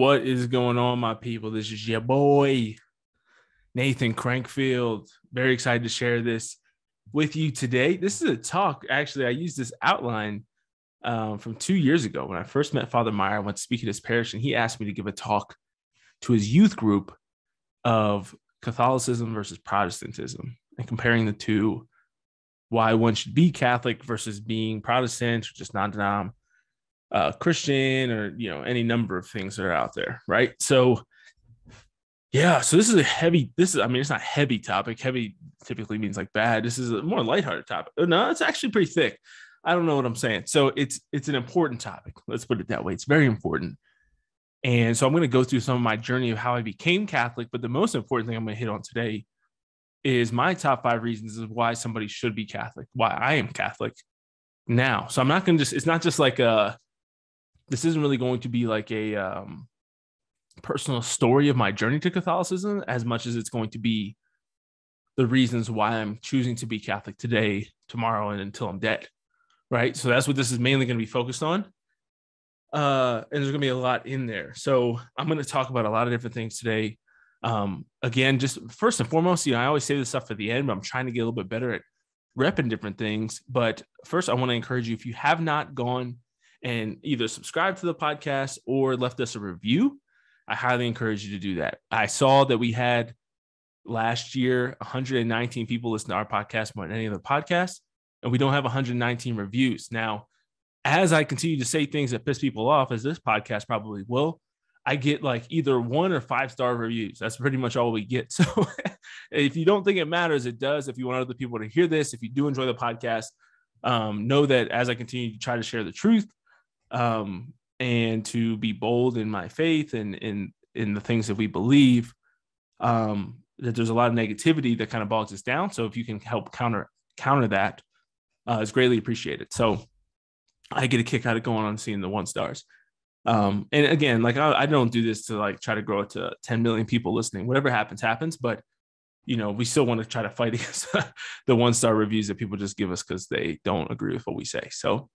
What is going on, my people? This is your boy, Nathan Crankfield. Very excited to share this with you today. This is a talk. Actually, I used this outline um, from two years ago when I first met Father Meyer. I went to speak at his parish, and he asked me to give a talk to his youth group of Catholicism versus Protestantism and comparing the two, why one should be Catholic versus being Protestant or just non-denom uh, Christian or you know any number of things that are out there, right? So yeah, so this is a heavy. This is I mean it's not heavy topic. Heavy typically means like bad. This is a more lighthearted topic. Oh, no, it's actually pretty thick. I don't know what I'm saying. So it's it's an important topic. Let's put it that way. It's very important. And so I'm going to go through some of my journey of how I became Catholic. But the most important thing I'm going to hit on today is my top five reasons of why somebody should be Catholic, why I am Catholic now. So I'm not going to just, it's not just like a, this isn't really going to be like a um, personal story of my journey to Catholicism as much as it's going to be the reasons why I'm choosing to be Catholic today, tomorrow, and until I'm dead. Right. So that's what this is mainly going to be focused on. Uh, and there's going to be a lot in there. So I'm going to talk about a lot of different things today. Um, again, just first and foremost, you know, I always say this stuff at the end, but I'm trying to get a little bit better at repping different things. But first, I want to encourage you if you have not gone and either subscribe to the podcast or left us a review, I highly encourage you to do that. I saw that we had last year 119 people listen to our podcast more than any other podcast, and we don't have 119 reviews. Now, as I continue to say things that piss people off, as this podcast probably will, I get like either one or five star reviews. That's pretty much all we get. So if you don't think it matters, it does. If you want other people to hear this, if you do enjoy the podcast, um, know that as I continue to try to share the truth, um, and to be bold in my faith and in in the things that we believe. Um, that there's a lot of negativity that kind of bogs us down. So if you can help counter counter that, uh, it's greatly appreciated. So I get a kick out of going on seeing the one stars. Um, and again, like I, I don't do this to like try to grow it to 10 million people listening. Whatever happens, happens. But you know, we still want to try to fight against the one star reviews that people just give us because they don't agree with what we say. So,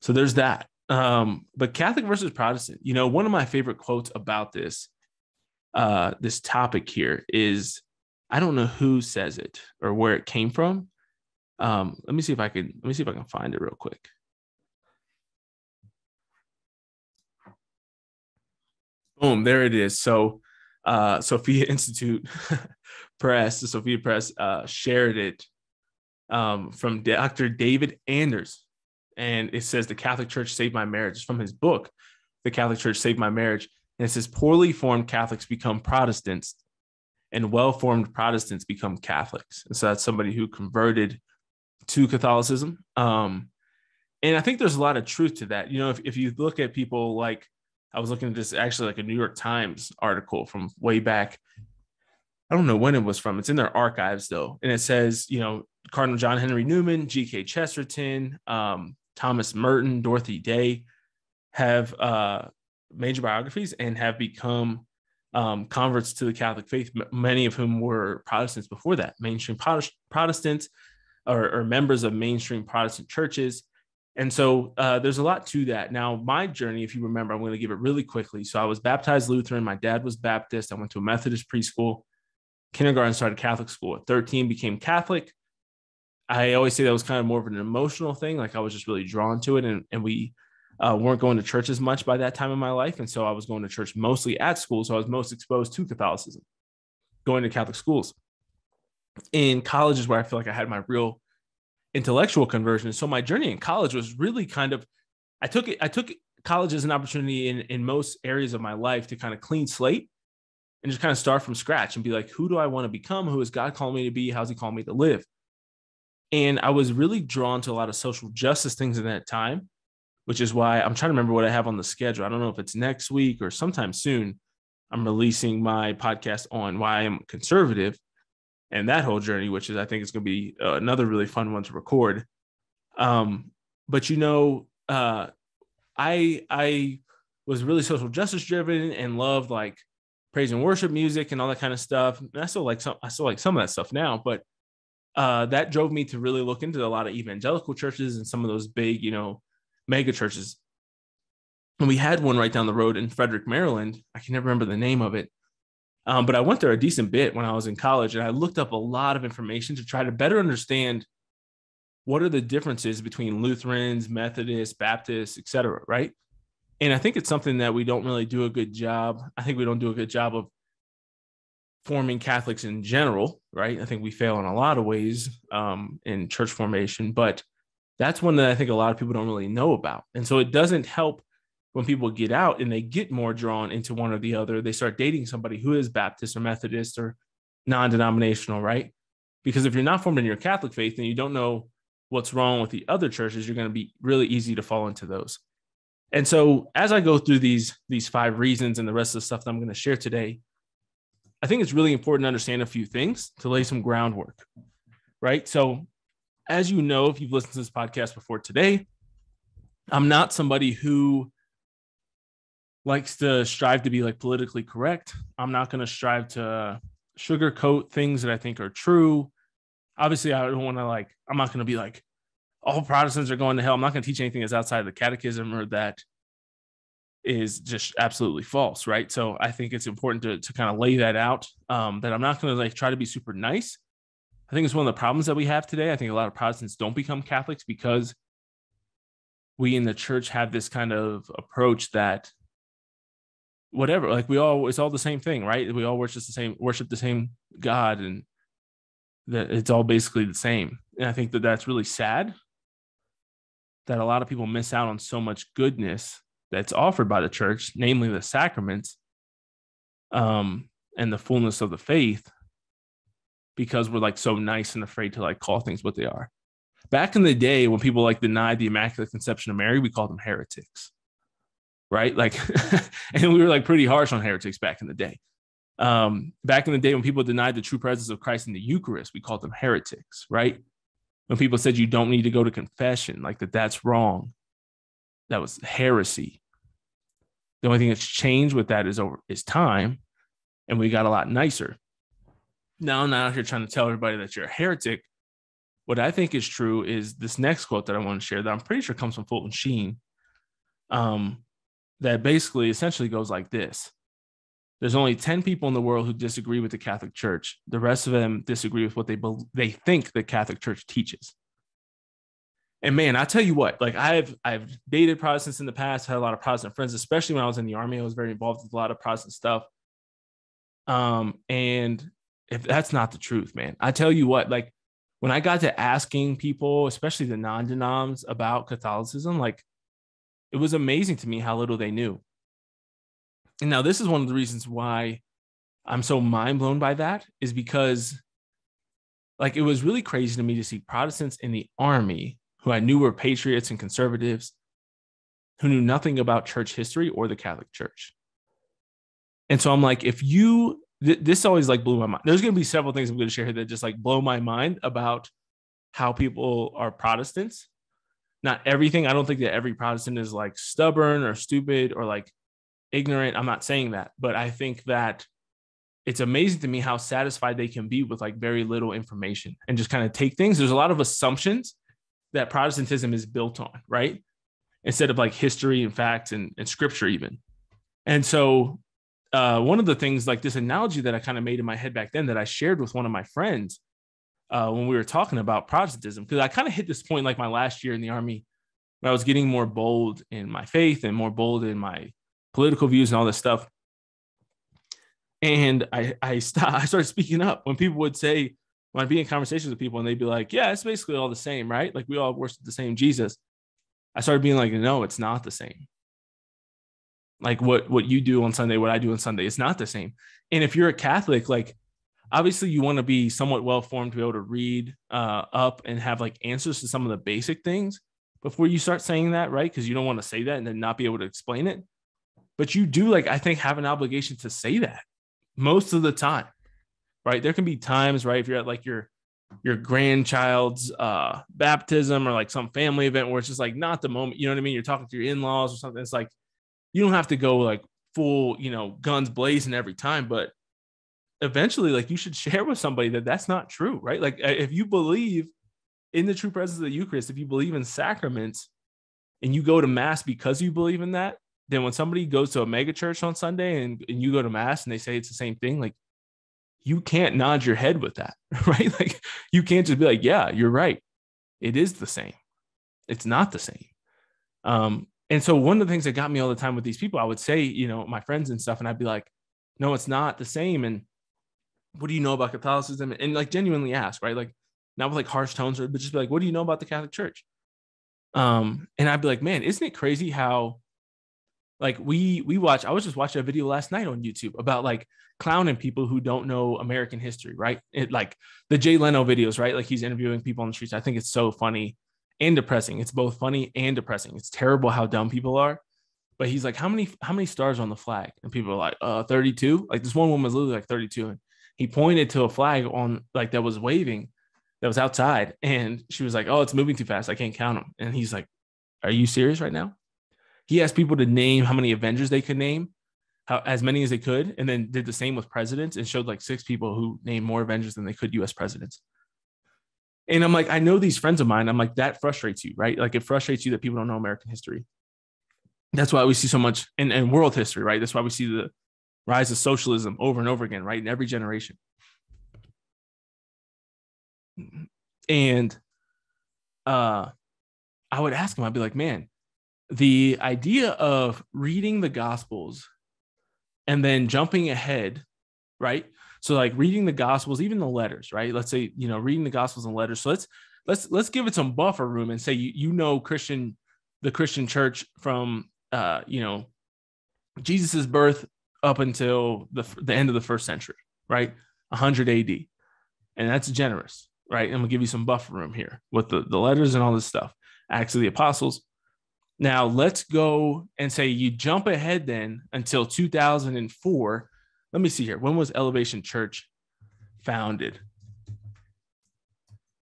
so there's that. Um, but Catholic versus Protestant, you know, one of my favorite quotes about this, uh, this topic here is I don't know who says it or where it came from. Um, let me see if I can let me see if I can find it real quick. Boom, there it is. So uh Sophia Institute Press, the Sophia Press uh shared it um from Dr. David Anders and it says the Catholic Church saved my marriage. It's from his book, The Catholic Church Saved My Marriage. And it says poorly formed Catholics become Protestants and well-formed Protestants become Catholics. And so that's somebody who converted to Catholicism. Um, and I think there's a lot of truth to that. You know, if, if you look at people like I was looking at this actually like a New York Times article from way back. I don't know when it was from. It's in their archives though. And it says, you know, Cardinal John Henry Newman, G.K. Chesterton, um, Thomas Merton, Dorothy Day have uh, major biographies and have become um, converts to the Catholic faith, many of whom were Protestants before that, mainstream Protestants or, or members of mainstream Protestant churches. And so uh, there's a lot to that. Now, my journey, if you remember, I'm going to give it really quickly. So I was baptized Lutheran. My dad was Baptist. I went to a Methodist preschool, kindergarten, started Catholic school. At 13, became Catholic. I always say that was kind of more of an emotional thing. Like I was just really drawn to it, and and we uh, weren't going to church as much by that time in my life, and so I was going to church mostly at school. So I was most exposed to Catholicism, going to Catholic schools. In college is where I feel like I had my real intellectual conversion. So my journey in college was really kind of, I took it. I took college as an opportunity in in most areas of my life to kind of clean slate and just kind of start from scratch and be like, who do I want to become? Who is God calling me to be? How's He calling me to live? And I was really drawn to a lot of social justice things in that time, which is why I'm trying to remember what I have on the schedule. I don't know if it's next week or sometime soon. I'm releasing my podcast on why I'm conservative and that whole journey, which is I think is going to be uh, another really fun one to record. Um, but you know, uh, I I was really social justice driven and loved like praise and worship music and all that kind of stuff. And I still like some I still like some of that stuff now, but uh, that drove me to really look into a lot of evangelical churches and some of those big, you know, mega churches. And we had one right down the road in Frederick, Maryland. I can never remember the name of it. Um, but I went there a decent bit when I was in college and I looked up a lot of information to try to better understand what are the differences between Lutherans, Methodists, Baptists, et cetera, right? And I think it's something that we don't really do a good job. I think we don't do a good job of forming Catholics in general, right? I think we fail in a lot of ways um, in church formation, but that's one that I think a lot of people don't really know about. And so it doesn't help when people get out and they get more drawn into one or the other. They start dating somebody who is Baptist or Methodist or non denominational, right? Because if you're not formed in your Catholic faith and you don't know what's wrong with the other churches, you're going to be really easy to fall into those. And so as I go through these these five reasons and the rest of the stuff that I'm going to share today, I think it's really important to understand a few things to lay some groundwork. Right? So as you know, if you've listened to this podcast before today, I'm not somebody who likes to strive to be like politically correct. I'm not going to strive to sugarcoat things that I think are true. Obviously, I don't want to like, I'm not going to be like, all Protestants are going to hell. I'm not going to teach anything that's outside of the catechism or that is just absolutely false, right? So I think it's important to, to kind of lay that out. Um, that I'm not going to like try to be super nice. I think it's one of the problems that we have today. I think a lot of Protestants don't become Catholics because we in the church have this kind of approach that whatever, like we all, it's all the same thing, right? We all worship the same, worship the same God, and that it's all basically the same. And I think that that's really sad that a lot of people miss out on so much goodness that's offered by the church, namely the sacraments um, and the fullness of the faith, because we're like so nice and afraid to like call things what they are. Back in the day, when people like denied the Immaculate Conception of Mary, we called them heretics, right? Like, and we were like pretty harsh on heretics back in the day. Um, back in the day, when people denied the true presence of Christ in the Eucharist, we called them heretics, right? when people said you don't need to go to confession, like that that's wrong. That was heresy. The only thing that's changed with that is over is time, and we got a lot nicer. Now I'm not out here trying to tell everybody that you're a heretic. What I think is true is this next quote that I want to share that I'm pretty sure comes from Fulton Sheen. Um, that basically essentially goes like this there's only 10 people in the world who disagree with the Catholic Church. The rest of them disagree with what they be- they think the Catholic Church teaches. And man, I tell you what, like I've I've dated Protestants in the past, had a lot of Protestant friends, especially when I was in the army. I was very involved with a lot of Protestant stuff. Um, and if that's not the truth, man, I tell you what, like when I got to asking people, especially the non-denoms, about Catholicism, like it was amazing to me how little they knew. And now this is one of the reasons why I'm so mind blown by that is because like it was really crazy to me to see Protestants in the army who I knew were patriots and conservatives who knew nothing about church history or the Catholic Church. And so I'm like, if you, th- this always like blew my mind. There's going to be several things I'm going to share here that just like blow my mind about how people are Protestants. Not everything. I don't think that every Protestant is like stubborn or stupid or like ignorant. I'm not saying that, but I think that it's amazing to me how satisfied they can be with like very little information and just kind of take things. There's a lot of assumptions that Protestantism is built on, right? Instead of like history and facts and, and scripture, even. And so, uh, one of the things, like this analogy that I kind of made in my head back then that I shared with one of my friends uh, when we were talking about Protestantism, because I kind of hit this point like my last year in the army where I was getting more bold in my faith and more bold in my political views and all this stuff. And I I stopped, I started speaking up when people would say when I'd be in conversations with people and they'd be like, "Yeah, it's basically all the same, right? Like we all worship the same Jesus." I started being like, "No, it's not the same." Like what what you do on Sunday, what I do on Sunday, it's not the same. And if you're a Catholic, like obviously you want to be somewhat well formed to be able to read uh, up and have like answers to some of the basic things before you start saying that, right? Because you don't want to say that and then not be able to explain it but you do like i think have an obligation to say that most of the time right? There can be times right if you're at like your your grandchild's uh baptism or like some family event where it's just like not the moment you know what i mean? You're talking to your in-laws or something it's like you don't have to go like full you know guns blazing every time but eventually like you should share with somebody that that's not true right? Like if you believe in the true presence of the eucharist if you believe in sacraments and you go to mass because you believe in that then when somebody goes to a mega church on Sunday and, and you go to mass and they say it's the same thing, like you can't nod your head with that, right? Like you can't just be like, yeah, you're right. It is the same. It's not the same. Um, and so one of the things that got me all the time with these people, I would say, you know, my friends and stuff, and I'd be like, no, it's not the same. And what do you know about Catholicism? And like genuinely ask, right? Like not with like harsh tones, but just be like, what do you know about the Catholic Church? Um, and I'd be like, man, isn't it crazy how like we we watch, I was just watching a video last night on YouTube about like clowning people who don't know American history, right? It like the Jay Leno videos, right? Like he's interviewing people on the streets. I think it's so funny and depressing. It's both funny and depressing. It's terrible how dumb people are. But he's like, how many how many stars on the flag? And people are like, uh, 32. Like this one woman was literally like 32. And he pointed to a flag on like that was waving that was outside. And she was like, Oh, it's moving too fast. I can't count them. And he's like, Are you serious right now? He asked people to name how many Avengers they could name, how as many as they could, and then did the same with presidents and showed like six people who named more Avengers than they could US presidents. And I'm like, I know these friends of mine. I'm like, that frustrates you, right? Like it frustrates you that people don't know American history. That's why we see so much in, in world history, right? That's why we see the rise of socialism over and over again, right? In every generation. And uh I would ask him, I'd be like, man, the idea of reading the gospels and then jumping ahead, right? So like reading the gospels, even the letters, right? Let's say, you know, reading the gospels and letters. So let's let's let's give it some buffer room and say you you know Christian the Christian church from uh, you know, Jesus's birth up until the the end of the first century, right? 100 AD. And that's generous, right? I'm gonna give you some buffer room here with the, the letters and all this stuff. Acts of the Apostles. Now let's go and say you jump ahead then until 2004 let me see here. When was Elevation Church founded?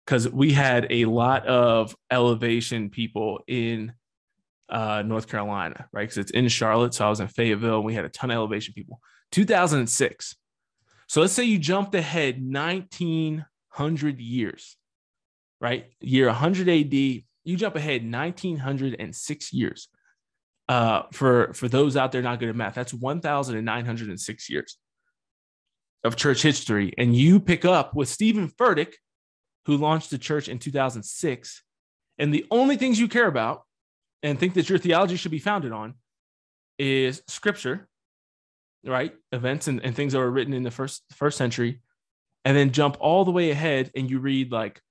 Because we had a lot of elevation people in uh, North Carolina, right? Because it's in Charlotte. So I was in Fayetteville and we had a ton of elevation people. 2006. So let's say you jumped ahead 1900 years, right? Year 100 AD, you jump ahead 1906 years uh, for for those out there not good at math, that's 1,906 years of church history. And you pick up with Steven Furtick, who launched the church in 2006. And the only things you care about and think that your theology should be founded on is scripture, right? Events and, and things that were written in the first first century. And then jump all the way ahead and you read like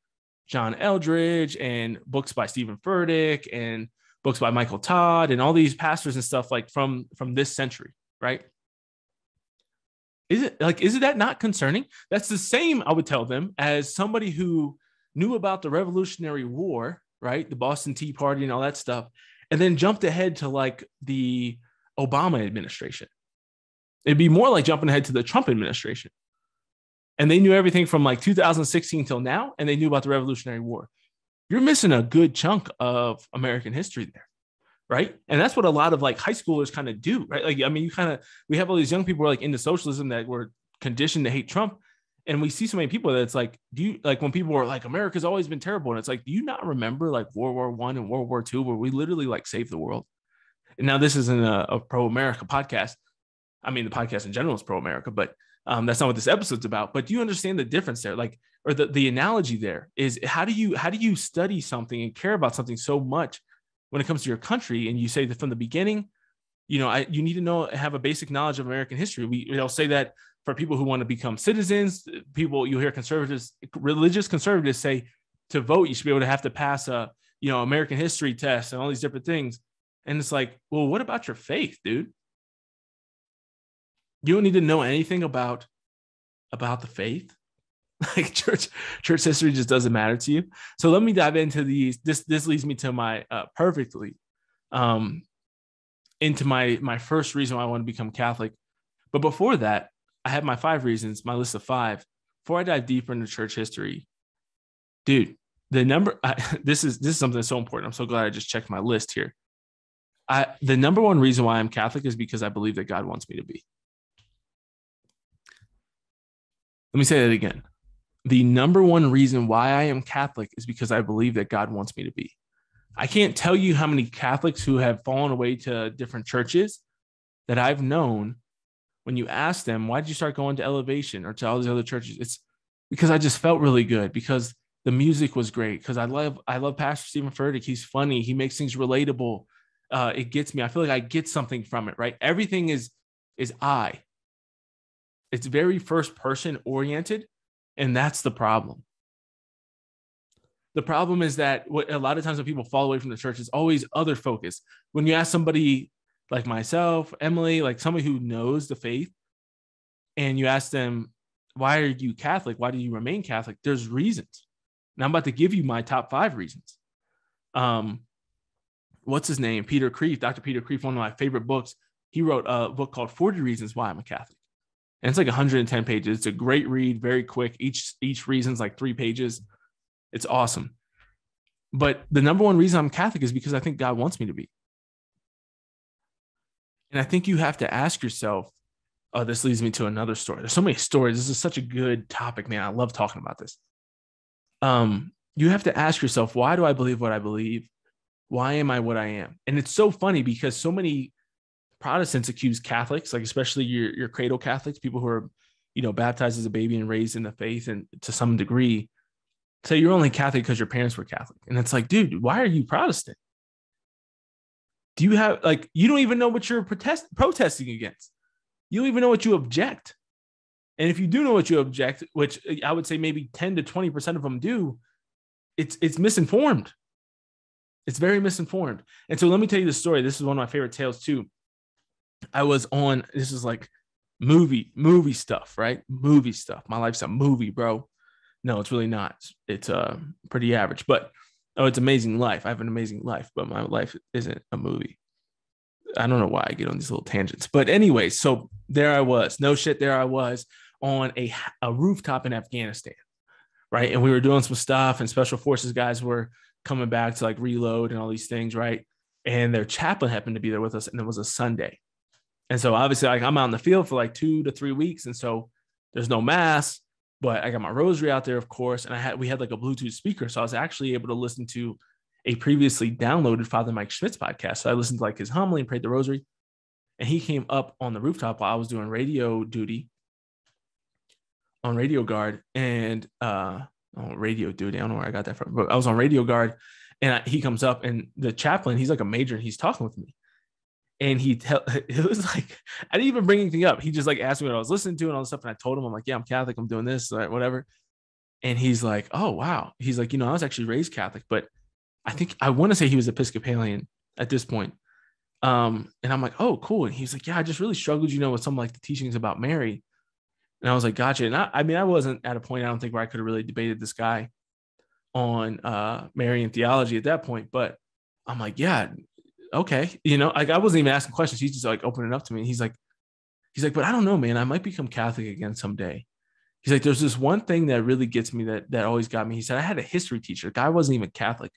John Eldredge and books by Steven Furtick and books by Michael Todd and all these pastors and stuff like from from this century, right? Is it like is it that not concerning? That's the same I would tell them as somebody who knew about the Revolutionary War, right? The Boston Tea Party and all that stuff, and then jumped ahead to like the Obama administration. It'd be more like jumping ahead to the Trump administration. And they knew everything from like 2016 till now, and they knew about the Revolutionary War you're missing a good chunk of American history there. Right. And that's what a lot of like high schoolers kind of do. Right. Like, I mean, you kind of, we have all these young people who are like into socialism that were conditioned to hate Trump. And we see so many people that it's like, do you like when people are like, America's always been terrible? And it's like, do you not remember like World War One and World War Two, where we literally like saved the world? And now this isn't a, a pro America podcast. I mean, the podcast in general is pro America, but um, that's not what this episode's about. But do you understand the difference there? Like, or the, the analogy there is how do you how do you study something and care about something so much when it comes to your country? And you say that from the beginning, you know, I, you need to know have a basic knowledge of American history. We know say that for people who want to become citizens, people you hear conservatives, religious conservatives say to vote, you should be able to have to pass a you know American history test and all these different things. And it's like, well, what about your faith, dude? You don't need to know anything about about the faith. Like church church history just doesn't matter to you. So let me dive into these. This this leads me to my uh, perfectly um into my my first reason why I want to become Catholic. But before that, I have my five reasons, my list of five. Before I dive deeper into church history, dude, the number I, this is this is something that's so important. I'm so glad I just checked my list here. I the number one reason why I'm Catholic is because I believe that God wants me to be. Let me say that again. The number one reason why I am Catholic is because I believe that God wants me to be. I can't tell you how many Catholics who have fallen away to different churches that I've known. When you ask them, why did you start going to Elevation or to all these other churches? It's because I just felt really good because the music was great. Because I love I love Pastor Steven Furtick. He's funny. He makes things relatable. Uh, it gets me. I feel like I get something from it. Right. Everything is is I. It's very first person oriented, and that's the problem. The problem is that what a lot of times when people fall away from the church, it's always other focus. When you ask somebody like myself, Emily, like somebody who knows the faith, and you ask them, why are you Catholic? Why do you remain Catholic? There's reasons. And I'm about to give you my top five reasons. Um, what's his name? Peter Kreeft, Dr. Peter Kreeft, one of my favorite books. He wrote a book called 40 Reasons Why I'm a Catholic. And it's like 110 pages. It's a great read, very quick. Each each reason's like three pages. It's awesome. But the number one reason I'm Catholic is because I think God wants me to be. And I think you have to ask yourself, oh, this leads me to another story. There's so many stories. This is such a good topic, man. I love talking about this. Um, you have to ask yourself, why do I believe what I believe? Why am I what I am? And it's so funny because so many Protestants accuse Catholics, like especially your, your cradle Catholics, people who are, you know, baptized as a baby and raised in the faith and to some degree, say you're only Catholic because your parents were Catholic. And it's like, dude, why are you Protestant? Do you have like you don't even know what you're protest, protesting against? You don't even know what you object. And if you do know what you object, which I would say maybe 10 to 20% of them do, it's it's misinformed. It's very misinformed. And so let me tell you the story. This is one of my favorite tales too. I was on this is like movie movie stuff, right? Movie stuff. My life's a movie, bro. No, it's really not. It's uh pretty average, but oh, it's amazing life. I have an amazing life, but my life isn't a movie. I don't know why I get on these little tangents, but anyway, so there I was. No shit, there I was on a, a rooftop in Afghanistan, right? And we were doing some stuff, and special forces guys were coming back to like reload and all these things, right? And their chaplain happened to be there with us, and it was a Sunday. And so obviously, like I'm out in the field for like two to three weeks, and so there's no mass but I got my rosary out there, of course, and I had we had like a Bluetooth speaker, so I was actually able to listen to a previously downloaded Father Mike Schmitz podcast. So I listened to like his homily and prayed the rosary, and he came up on the rooftop while I was doing radio duty on radio guard and uh on radio duty. I don't know where I got that from, but I was on radio guard, and I, he comes up and the chaplain, he's like a major, and he's talking with me, and he tell it was like I didn't even bring anything up. He just like asked me what I was listening to and all this stuff, and I told him I'm like, yeah, I'm Catholic, I'm doing this, whatever. And he's like, oh wow. He's like, you know, I was actually raised Catholic, but I think I want to say he was Episcopalian at this point. Um, and I'm like, oh, cool. And he's like, yeah, I just really struggled, you know, with some like the teachings about Mary. And I was like, gotcha. And I, I mean, I wasn't at a point I don't think where I could have really debated this guy on uh Marian theology at that point, but I'm like, yeah, okay, you know, like I wasn't even asking questions. He's just like opening up to me. And he's like, he's like, but I don't know, man. I might become Catholic again someday. He's like, there's this one thing that really gets me that that always got me. He said, I had a history teacher. The guy wasn't even Catholic,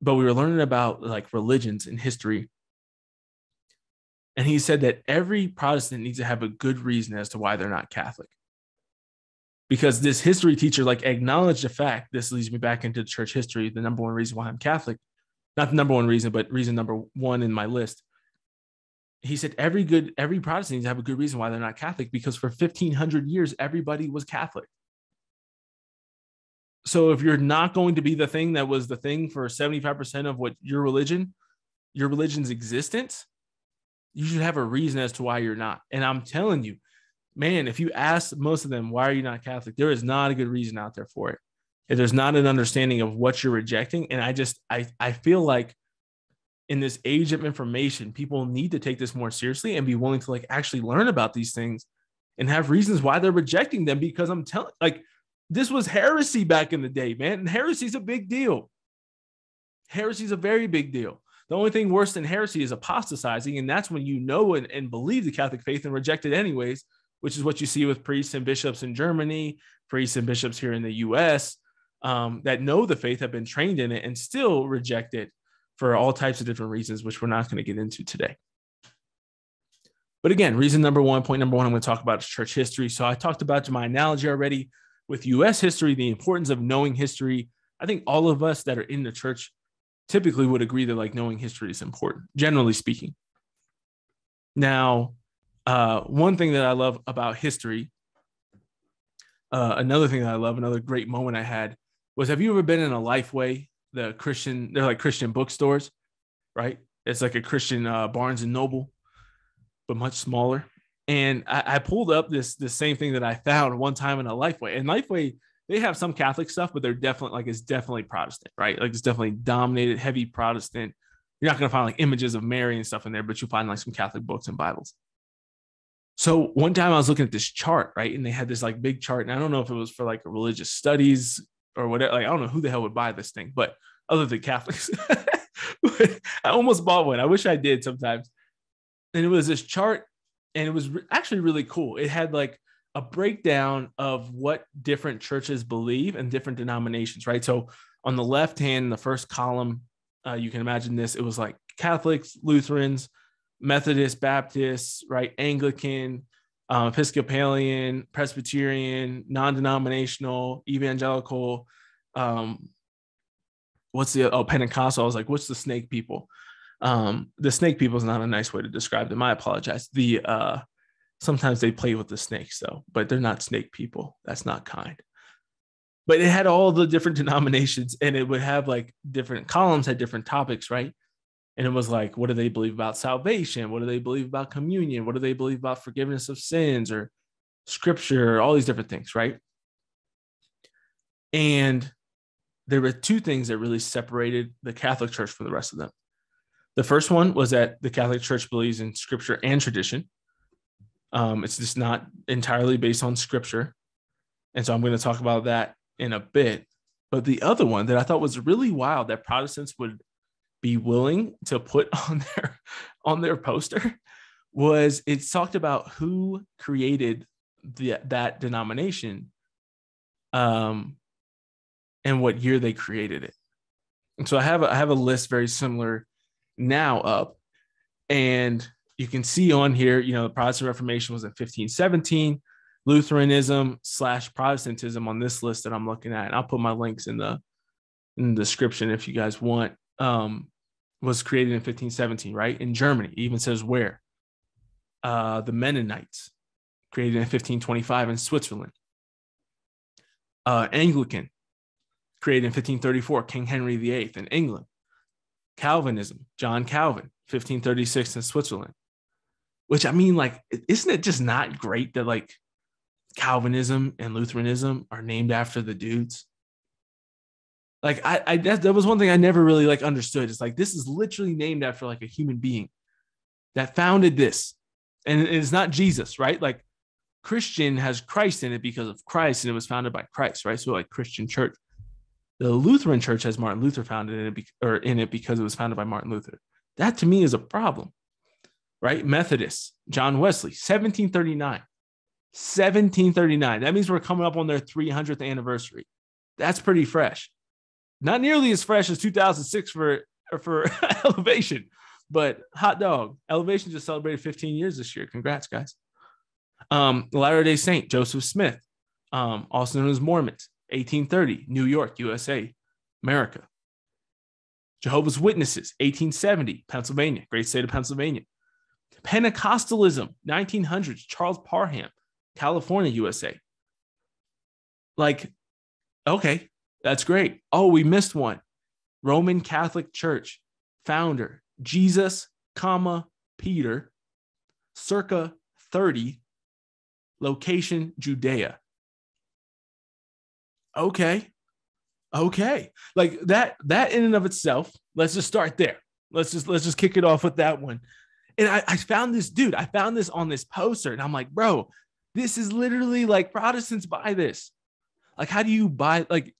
but we were learning about like religions and history. And he said that every Protestant needs to have a good reason as to why they're not Catholic. Because this history teacher like acknowledged the fact, this leads me back into church history, the number one reason why I'm Catholic not the number one reason, but reason number one in my list. He said every good every Protestant needs to have a good reason why they're not Catholic because for 1500 years everybody was Catholic. So if you're not going to be the thing that was the thing for 75% of what your religion, your religion's existence, you should have a reason as to why you're not. And I'm telling you, man, if you ask most of them, why are you not Catholic? There is not a good reason out there for it if there's not an understanding of what you're rejecting. And i just i i feel like in this age of information people need to take this more seriously and be willing to like actually learn about these things and have reasons why they're rejecting them because i'm telling like this was heresy back in the day man. And heresy's a big deal. Heresy's a very big deal. The only thing worse than heresy is apostatizing and that's when you know and, and believe the catholic faith and reject it anyways which is what you see with priests and bishops in germany priests and bishops here in the us um, that know the faith have been trained in it and still reject it for all types of different reasons, which we're not going to get into today. But again, reason number one, point number one, I'm going to talk about church history. So I talked about my analogy already with US history, the importance of knowing history. I think all of us that are in the church typically would agree that like knowing history is important, generally speaking. Now, uh, one thing that I love about history, uh, another thing that I love, another great moment I had was have you ever been in a Lifeway, the Christian, they're like Christian bookstores, right? It's like a Christian uh, Barnes and Noble, but much smaller. And I, I pulled up this the same thing that I found one time in a Lifeway. And Lifeway, they have some Catholic stuff, but they're definitely like it's definitely Protestant, right? Like it's definitely dominated, heavy Protestant. You're not gonna find like images of Mary and stuff in there, but you'll find like some Catholic books and Bibles. So one time I was looking at this chart, right? And they had this like big chart. And I don't know if it was for like religious studies or whatever. Like, I don't know who the hell would buy this thing, but other than Catholics, I almost bought one. I wish I did sometimes. And it was this chart, and it was re- actually really cool. It had like a breakdown of what different churches believe and different denominations, right? So on the left hand, the first column, uh, you can imagine this. It was like Catholics, Lutherans, Methodist, Baptists, right? Anglican, um, Episcopalian, Presbyterian, non-denominational, evangelical. Um, what's the oh Pentecostal? I was like, what's the snake people? Um, the snake people is not a nice way to describe them. I apologize. The uh, sometimes they play with the snakes though, but they're not snake people. That's not kind. But it had all the different denominations, and it would have like different columns had different topics, right? And it was like, what do they believe about salvation? What do they believe about communion? What do they believe about forgiveness of sins or scripture? All these different things, right? And there were two things that really separated the Catholic Church from the rest of them. The first one was that the Catholic Church believes in scripture and tradition. Um, it's just not entirely based on scripture. And so I'm going to talk about that in a bit. But the other one that I thought was really wild that Protestants would be willing to put on their on their poster was it talked about who created the, that denomination um and what year they created it. And so i have a, I have a list very similar now up and you can see on here you know the protestant reformation was in 1517 lutheranism slash protestantism on this list that i'm looking at and i'll put my links in the in the description if you guys want. Um was created in 1517, right? In Germany, it even says where. Uh, the Mennonites, created in 1525 in Switzerland. Uh, Anglican, created in 1534, King Henry VIII in England. Calvinism, John Calvin, 1536 in Switzerland. Which I mean, like, isn't it just not great that like Calvinism and Lutheranism are named after the dudes? Like I, I that, that was one thing I never really like understood. It's like this is literally named after like a human being that founded this, and it's not Jesus, right? Like Christian has Christ in it because of Christ, and it was founded by Christ, right? So like Christian Church. The Lutheran Church has Martin Luther founded in it, be, or in it because it was founded by Martin Luther. That to me is a problem, right? Methodists, John Wesley, 1739. 1739. That means we're coming up on their 300th anniversary. That's pretty fresh. Not nearly as fresh as 2006 for for Elevation, but hot dog. Elevation just celebrated 15 years this year. Congrats, guys. Um, Latter Day Saint Joseph Smith, um, also known as Mormons, 1830, New York, USA, America. Jehovah's Witnesses, 1870, Pennsylvania, great state of Pennsylvania. Pentecostalism, 1900s, Charles Parham, California, USA. Like, okay, that's great. Oh, we missed one. Roman Catholic Church founder Jesus, comma Peter, circa 30, location Judea. Okay. Okay. Like that that in and of itself, let's just start there. Let's just let's just kick it off with that one. And I, I found this dude, I found this on this poster, and I'm like, bro, this is literally like Protestants buy this. Like, how do you buy like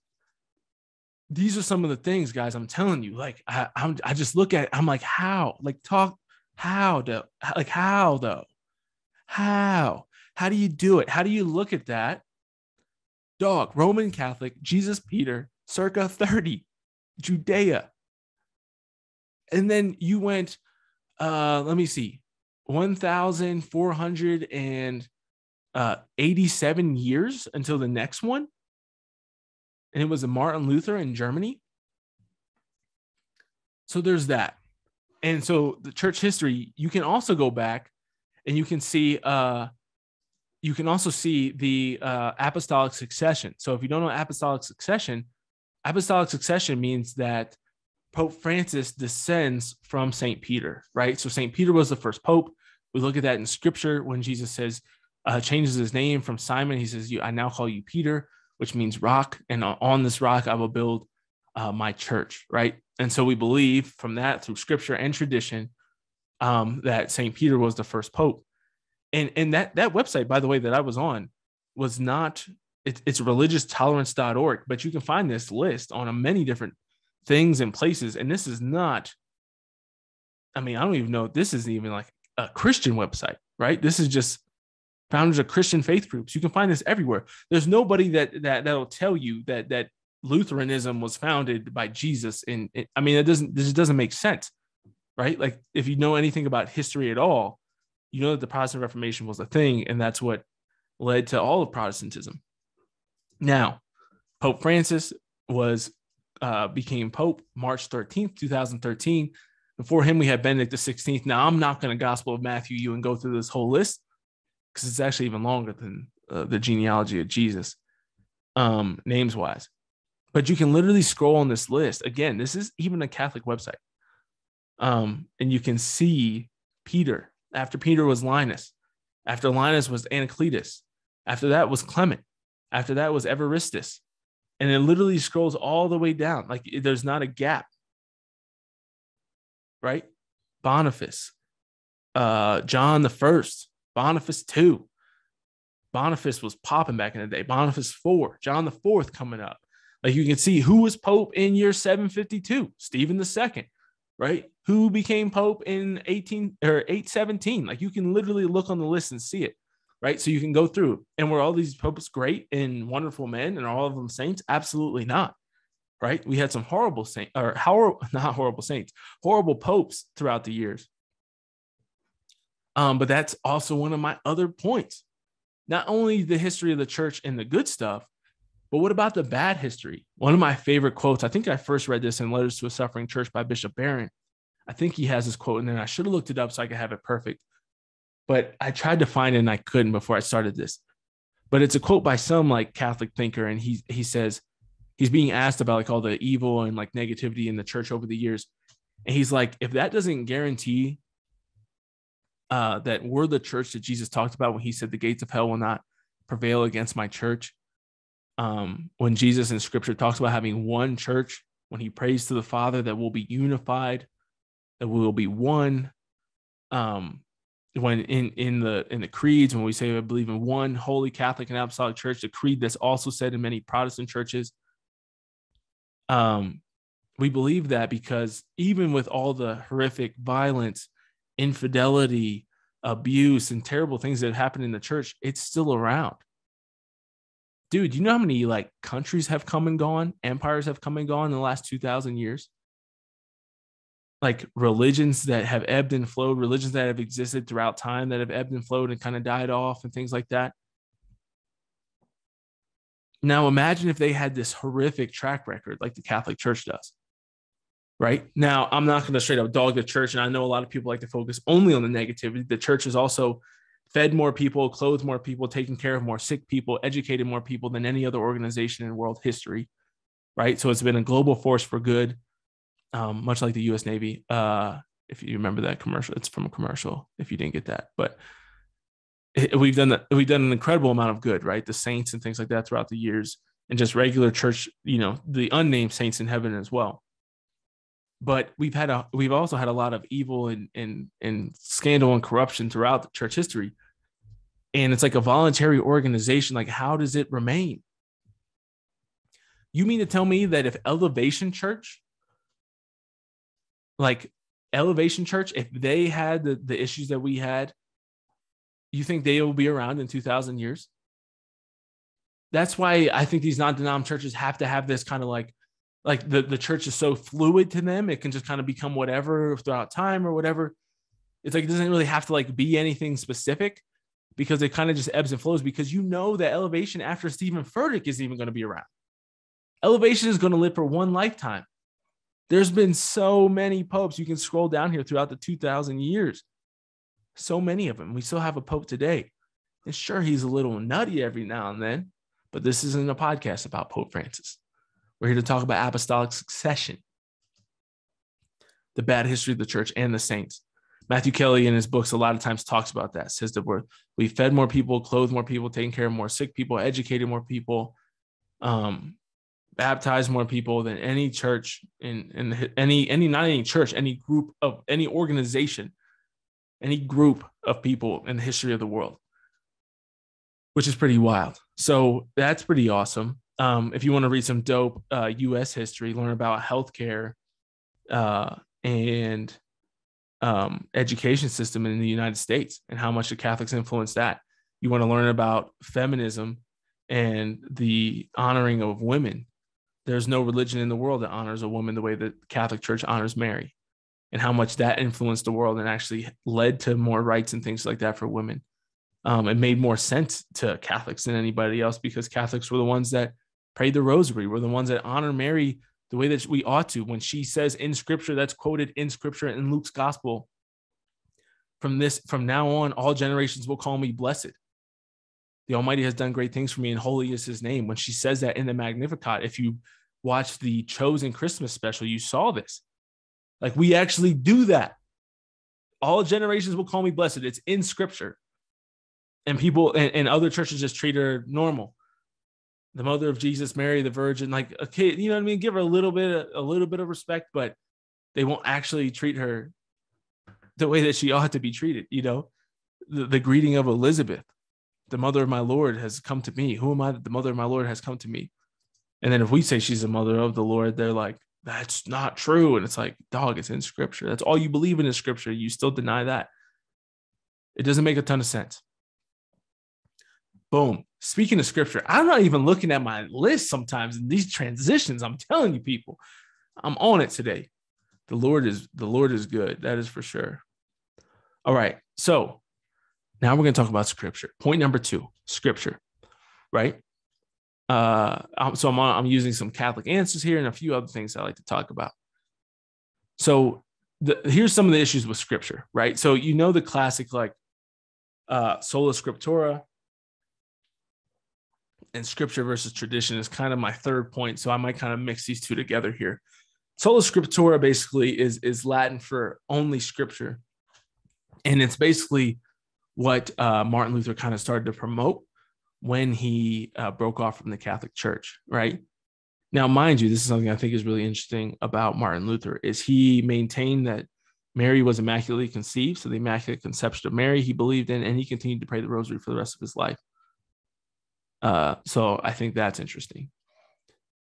these are some of the things, guys. I'm telling you, like I, I'm, I just look at, it, I'm like, how? Like talk, how though? Like how though? How? How do you do it? How do you look at that? Dog, Roman Catholic, Jesus Peter, circa 30, Judea. And then you went, uh, let me see, 1,487 uh, years until the next one and it was a Martin Luther in Germany. So there's that. And so the church history, you can also go back and you can see uh you can also see the uh, apostolic succession. So if you don't know apostolic succession, apostolic succession means that Pope Francis descends from St. Peter, right? So St. Peter was the first pope. We look at that in scripture when Jesus says, uh, changes his name from Simon. He says, You I now call you Peter, which means rock. And on this rock, I will build uh, my church, right? And so we believe from that through scripture and tradition um, that St. Peter was the first pope and and that that website by the way that i was on was not it, it's religioustolerance.org but you can find this list on a many different things and places and this is not i mean i don't even know this isn't even like a christian website right this is just founders of christian faith groups you can find this everywhere there's nobody that that that'll tell you that that lutheranism was founded by jesus and i mean it doesn't this doesn't make sense right like if you know anything about history at all you know that the Protestant Reformation was a thing, and that's what led to all of Protestantism. Now, Pope Francis was uh, became Pope March 13th, 2013. Before him, we had Benedict XVI. Now, I'm not going to Gospel of Matthew you and go through this whole list because it's actually even longer than uh, the genealogy of Jesus, um, names wise. But you can literally scroll on this list. Again, this is even a Catholic website. Um, and you can see Peter, after Peter was Linus. After Linus was Anacletus. After that was Clement. After that was Evaristus. And it literally scrolls all the way down. Like there's not a gap. Right? Boniface, uh, John the First, Boniface two. Boniface was popping back in the day. Boniface four, John the Fourth coming up. Like you can see who was Pope in year 752, Stephen the Second, right? who became pope in 18 or 817. Like you can literally look on the list and see it, right? So you can go through. And were all these popes great and wonderful men and all of them saints? Absolutely not. Right? We had some horrible saints or how are not horrible saints, horrible popes throughout the years. Um, but that's also one of my other points. Not only the history of the church and the good stuff, but what about the bad history? One of my favorite quotes, I think I first read this in Letters to a Suffering Church by Bishop Barron, I think he has this quote in there. I should have looked it up so I could have it perfect. But I tried to find it and I couldn't before I started this. But it's a quote by some like Catholic thinker, and he he says he's being asked about like all the evil and like negativity in the church over the years, and he's like, if that doesn't guarantee uh, that we're the church that Jesus talked about when he said the gates of hell will not prevail against my church. Um, when Jesus in Scripture talks about having one church, when he prays to the Father that we'll be unified that we will be one. Um, when in in the in the creeds, when we say I believe in one holy Catholic and Apostolic Church, the creed that's also said in many Protestant churches. Um, we believe that because even with all the horrific violence, infidelity, abuse, and terrible things that happen in the church, it's still around. Dude, you know how many like countries have come and gone, empires have come and gone in the last 2000 years? like religions that have ebbed and flowed, religions that have existed throughout time that have ebbed and flowed and kind of died off and things like that. Now imagine if they had this horrific track record like the Catholic Church does. Right now, I'm not going to straight up dog the church, and I know a lot of people like to focus only on the negativity. The church has also fed more people, clothed more people, taken care of more sick people, educated more people than any other organization in world history. Right. So it's been a global force for good um, much like the U.S. Navy. Uh, if you remember that commercial, it's from a commercial. If you didn't get that, but we've done that. We've done an incredible amount of good, right? The saints and things like that throughout the years, and just regular church. You know, the unnamed saints in heaven as well. But we've had a we've also had a lot of evil and and and scandal and corruption throughout the church history. And it's like a voluntary organization. Like, how does it remain? You mean to tell me that if Elevation Church like Elevation Church, if they had the, the issues that we had, you think they will be around in 2000 years? That's why I think these non-denom churches have to have this kind of like, like the, the church is so fluid to them. It can just kind of become whatever throughout time or whatever. It's like, it doesn't really have to like be anything specific because it kind of just ebbs and flows because you know that elevation after Steven Furtick is even going to be around. Elevation is going to live for one lifetime There's been so many popes. You can scroll down here throughout the 2000 years. So many of them. We still have a pope today. And sure, he's a little nutty every now and then, but this isn't a podcast about Pope Francis. We're here to talk about apostolic succession, the bad history of the church and the saints. Matthew Kelly in his books a lot of times talks about that. Says that we're we fed more people, clothed more people, taking care of more sick people, educated more people, um, baptized more people than any church in in any any not any church, any group of any organization, any group of people in the history of the world, which is pretty wild. So that's pretty awesome. Um, if you want to read some dope uh, U.S. history, learn about healthcare uh, and um, education system in the United States and how much the Catholics influenced that. You want to learn about feminism and the honoring of women. There's no religion in the world that honors a woman the way that the Catholic Church honors Mary, and how much that influenced the world and actually led to more rights and things like that for women. Um, it made more sense to Catholics than anybody else because Catholics were the ones that prayed the rosary, We're the ones that honor Mary the way that we ought to. When she says in scripture that's quoted in scripture in Luke's gospel from this from now on all generations will call me blessed. The almighty has done great things for me and holy is his name. When she says that in the magnificat if you watch the chosen christmas special you saw this. Like we actually do that. All generations will call me blessed. It's in scripture. And people and, and other churches just treat her normal the mother of Jesus, Mary the Virgin, like a kid, you know what I mean? Give her a little bit, a little bit of respect, but they won't actually treat her the way that she ought to be treated. You know, the, the greeting of Elizabeth, the mother of my Lord has come to me. Who am I that the mother of my Lord has come to me? And then if we say she's the mother of the Lord, they're like, that's not true. And it's like, dog, it's in scripture. That's all you believe in is scripture. You still deny that. It doesn't make a ton of sense. Boom. Speaking of scripture, I'm not even looking at my list sometimes in these transitions. I'm telling you, people, I'm on it today. The Lord is the Lord is good. That is for sure. All right. So now we're going to talk about scripture. Point number two, scripture, right? Uh, so I'm I'm using some Catholic answers here and a few other things I like to talk about. So the, here's some of the issues with scripture, right? So you know the classic like uh, sola scriptura, and scripture versus tradition is kind of my third point. So I might kind of mix these two together here. Sola scriptura basically is, is Latin for only scripture. And it's basically what uh, Martin Luther kind of started to promote when he uh, broke off from the Catholic Church, right? Now, mind you, this is something I think is really interesting about Martin Luther is he maintained that Mary was immaculately conceived, so the immaculate conception of Mary he believed in, and he continued to pray the rosary for the rest of his life. Uh, so I think that's interesting.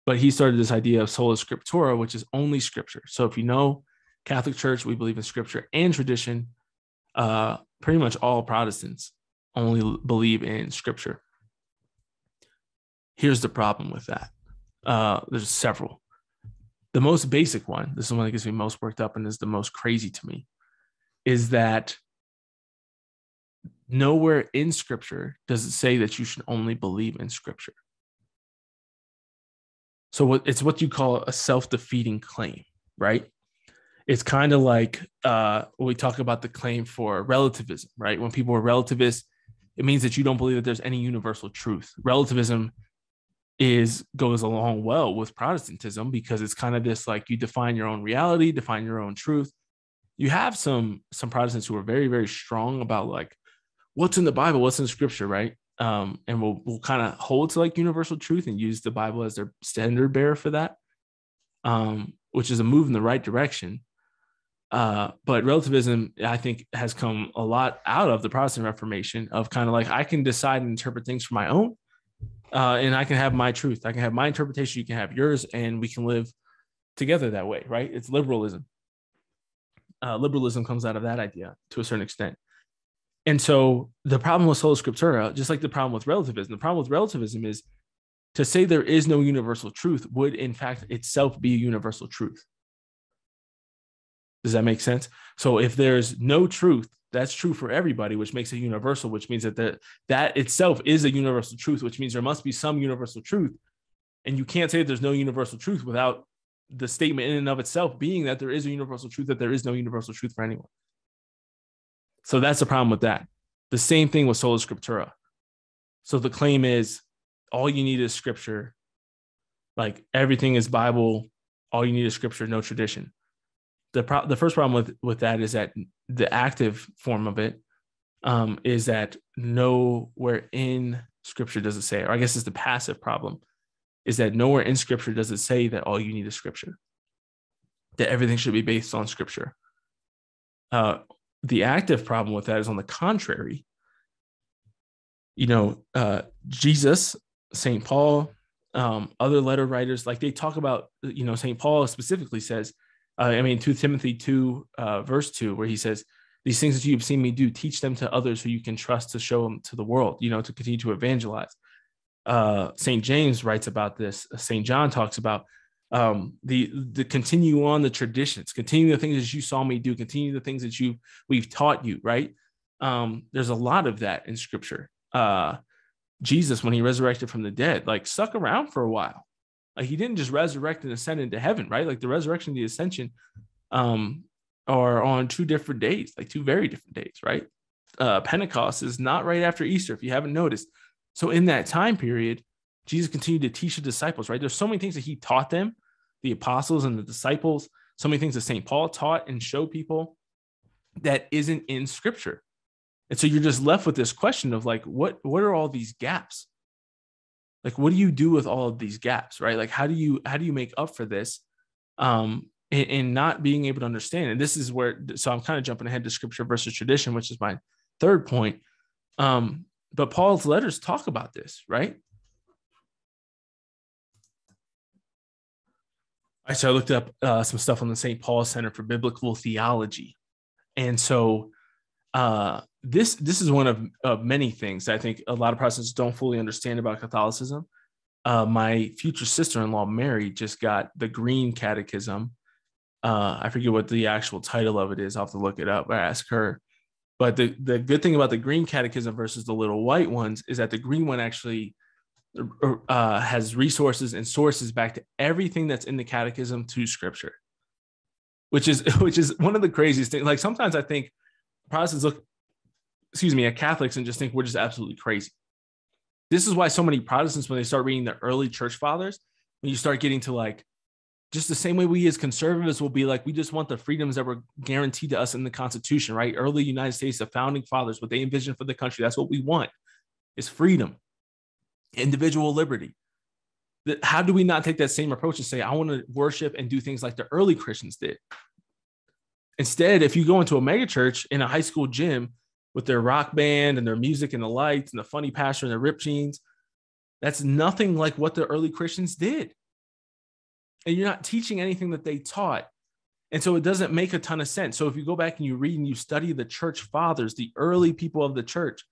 But he started this idea of sola scriptura, which is only scripture. So if you know Catholic Church, we believe in scripture and tradition. Uh, pretty much all Protestants only believe in scripture. Here's the problem with that. Uh, there's several. The most basic one, this is one that gets me most worked up and is the most crazy to me, is that nowhere in scripture does it say that you should only believe in scripture. So what it's what you call a self-defeating claim, right? It's kind of like uh, we talk about the claim for relativism, right? When people are relativists, it means that you don't believe that there's any universal truth. Relativism is goes along well with Protestantism because it's kind of this like you define your own reality, define your own truth. You have some some Protestants who are very very strong about like what's in the Bible, what's in scripture, right? Um, and we'll we'll kind of hold to like universal truth and use the Bible as their standard bearer for that. Um, which is a move in the right direction. Uh, but relativism, I think, has come a lot out of the Protestant Reformation of kind of like I can decide and interpret things for my own, uh, and I can have my truth. I can have my interpretation. You can have yours, and we can live together that way, right? It's liberalism. Uh, liberalism comes out of that idea to a certain extent. And so the problem with sola scriptura, just like the problem with relativism, the problem with relativism is to say there is no universal truth would in fact itself be a universal truth. Does that make sense? So if there's no truth, that's true for everybody, which makes it universal, which means that the, that itself is a universal truth, which means there must be some universal truth. And you can't say there's no universal truth without the statement in and of itself being that there is a universal truth, that there is no universal truth for anyone. So that's the problem with that. The same thing with sola scriptura. So the claim is all you need is scripture. Like everything is Bible. All you need is scripture, no tradition. The pro- the first problem with with that is that the active form of it um, is that nowhere in scripture does it say, or I guess it's the passive problem, is that nowhere in scripture does it say that all you need is scripture, that everything should be based on scripture. Uh, the active problem with that is on the contrary. You know, uh, Jesus, St. Paul, um, other letter writers, like they talk about, you know, St. Paul specifically says, uh, I mean, 2 Timothy 2, uh, verse 2, where he says, These things that you've seen me do, teach them to others who you can trust to show them to the world, you know, to continue to evangelize. Uh, St. James writes about this. St. John talks about um, the the continue on the traditions, continue the things that you saw me do, continue the things that you we've taught you. Right? Um, there's a lot of that in Scripture. Uh, Jesus, when he resurrected from the dead, like stuck around for a while. Like he didn't just resurrect and ascend into heaven, right? Like the resurrection and the ascension um, are on two different days, like two very different days, right? Uh, Pentecost is not right after Easter, if you haven't noticed. So in that time period, Jesus continued to teach the disciples, right? There's so many things that he taught them, the apostles and the disciples, so many things that St. Paul taught and showed people that isn't in scripture. And so you're just left with this question of like, what, what are all these gaps? Like, what do you do with all of these gaps, right? Like, how do you, how do you make up for this? Um, and, not being able to understand. And this is where, so I'm kind of jumping ahead to scripture versus tradition, which is my third point. Um, but Paul's letters talk about this, right? I so I looked up uh, some stuff on the St. Paul Center for Biblical Theology, and so uh, this this is one of, of many things I think a lot of Protestants don't fully understand about Catholicism. Uh, my future sister-in-law Mary just got the Green Catechism. Uh, I forget what the actual title of it is. I'll have to look it up. I ask her. But the, the good thing about the green catechism versus the little white ones is that the green one actually uh, has resources and sources back to everything that's in the catechism to scripture, which is which is one of the craziest things. Like sometimes I think Protestants look, excuse me, at Catholics and just think we're just absolutely crazy. This is why so many Protestants, when they start reading the early church fathers, when you start getting to like just the same way we as conservatives will be like, we just want the freedoms that were guaranteed to us in the Constitution, right? Early United States, the founding fathers, what they envisioned for the country, that's what we want is freedom, individual liberty. How do we not take that same approach and say, I want to worship and do things like the early Christians did? Instead, if you go into a megachurch in a high school gym with their rock band and their music and the lights and the funny pastor and the ripped jeans, that's nothing like what the early Christians did and you're not teaching anything that they taught. And so it doesn't make a ton of sense. So if you go back and you read and you study the church fathers, the early people of the church,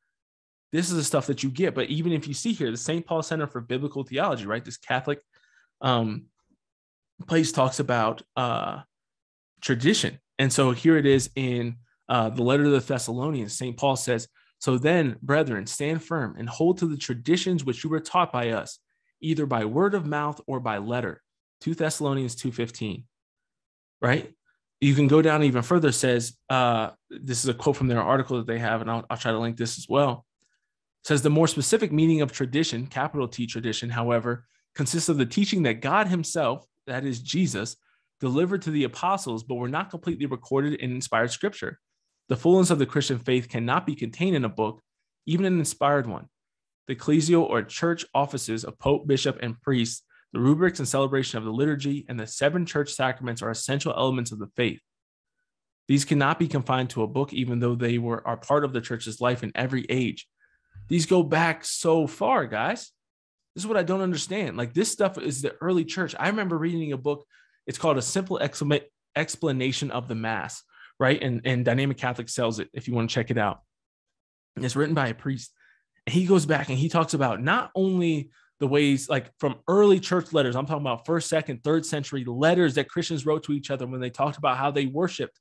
this is the stuff that you get. But even if you see here, the St. Paul Center for Biblical Theology, right? This Catholic um, place talks about uh, tradition. And so here it is in uh, the letter to the Thessalonians. St. Paul says, So then, brethren, stand firm and hold to the traditions which you were taught by us, either by word of mouth or by letter 2 Thessalonians 2.15, right? You can go down even further, says, uh, this is a quote from their article that they have, and I'll, I'll try to link this as well. Says the more specific meaning of tradition, capital T tradition, however, consists of the teaching that God himself, that is Jesus, delivered to the apostles, but were not completely recorded in inspired scripture. The fullness of the Christian faith cannot be contained in a book, even an inspired one. The ecclesial or church offices of pope, bishop, and priest the rubrics and celebration of the liturgy and the seven church sacraments are essential elements of the faith. These cannot be confined to a book, even though they were are part of the church's life in every age. These go back so far, guys. This is what I don't understand. Like this stuff is the early church. I remember reading a book. It's called A Simple Explanation of the Mass, right? And and Dynamic Catholic sells it if you want to check it out. And it's written by a priest. And he goes back and he talks about not only the ways like from early church letters i'm talking about first second third century letters that christians wrote to each other when they talked about how they worshiped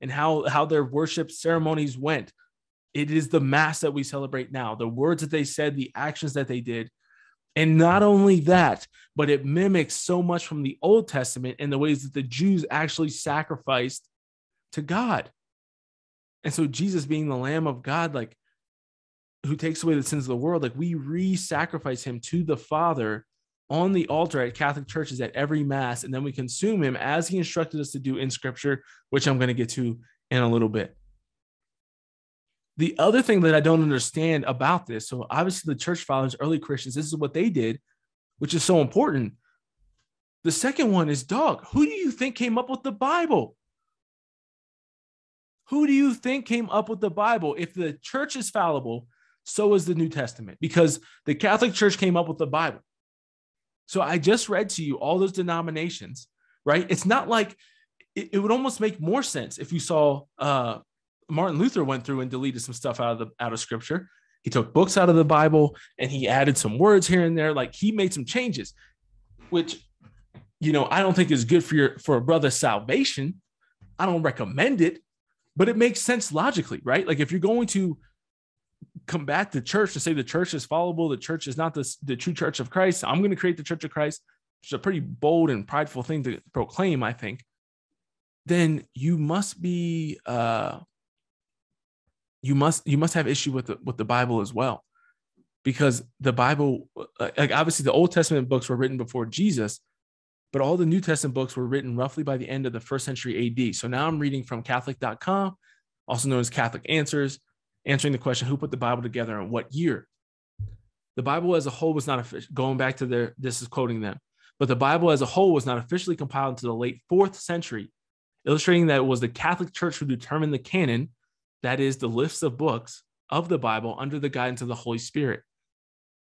and how how their worship ceremonies went it is the mass that we celebrate now the words that they said the actions that they did And not only that, but it mimics so much from the Old Testament in the ways that the Jews actually sacrificed to God. And so Jesus being the Lamb of God, like who takes away the sins of the world, like we re-sacrifice him to the Father on the altar at Catholic churches at every mass, and then we consume him as he instructed us to do in scripture, which I'm going to get to in a little bit. The other thing that I don't understand about this, so obviously the church fathers, early Christians, this is what they did, which is so important. The second one is dog. Who do you think came up with the Bible? Who do you think came up with the Bible? If the church is fallible, so is the New Testament, because the Catholic Church came up with the Bible. So I just read to you all those denominations, right? It's not like it, it would almost make more sense if you saw uh, Martin Luther went through and deleted some stuff out of the out of scripture. He took books out of the Bible and he added some words here and there. Like he made some changes, which you know I don't think is good for your for a brother's salvation. I don't recommend it, but it makes sense logically, right? Like if you're going to combat the church to say the church is fallible, the church is not the, the true church of Christ. I'm going to create the church of Christ, which is a pretty bold and prideful thing to proclaim, I think. Then you must be uh, you must you must have issue with the with the Bible as well, because the Bible, uh, like obviously the Old Testament books were written before Jesus, but all the New Testament books were written roughly by the end of the first century AD. So now I'm reading from Catholic.com, also known as Catholic Answers, answering the question who put the Bible together and what year. The Bible as a whole was not. Going back to their, this is quoting them, but the Bible as a whole was not officially compiled until the late fourth century, illustrating that it was the Catholic Church who determined the canon that is, the lists of books of the Bible under the guidance of the Holy Spirit.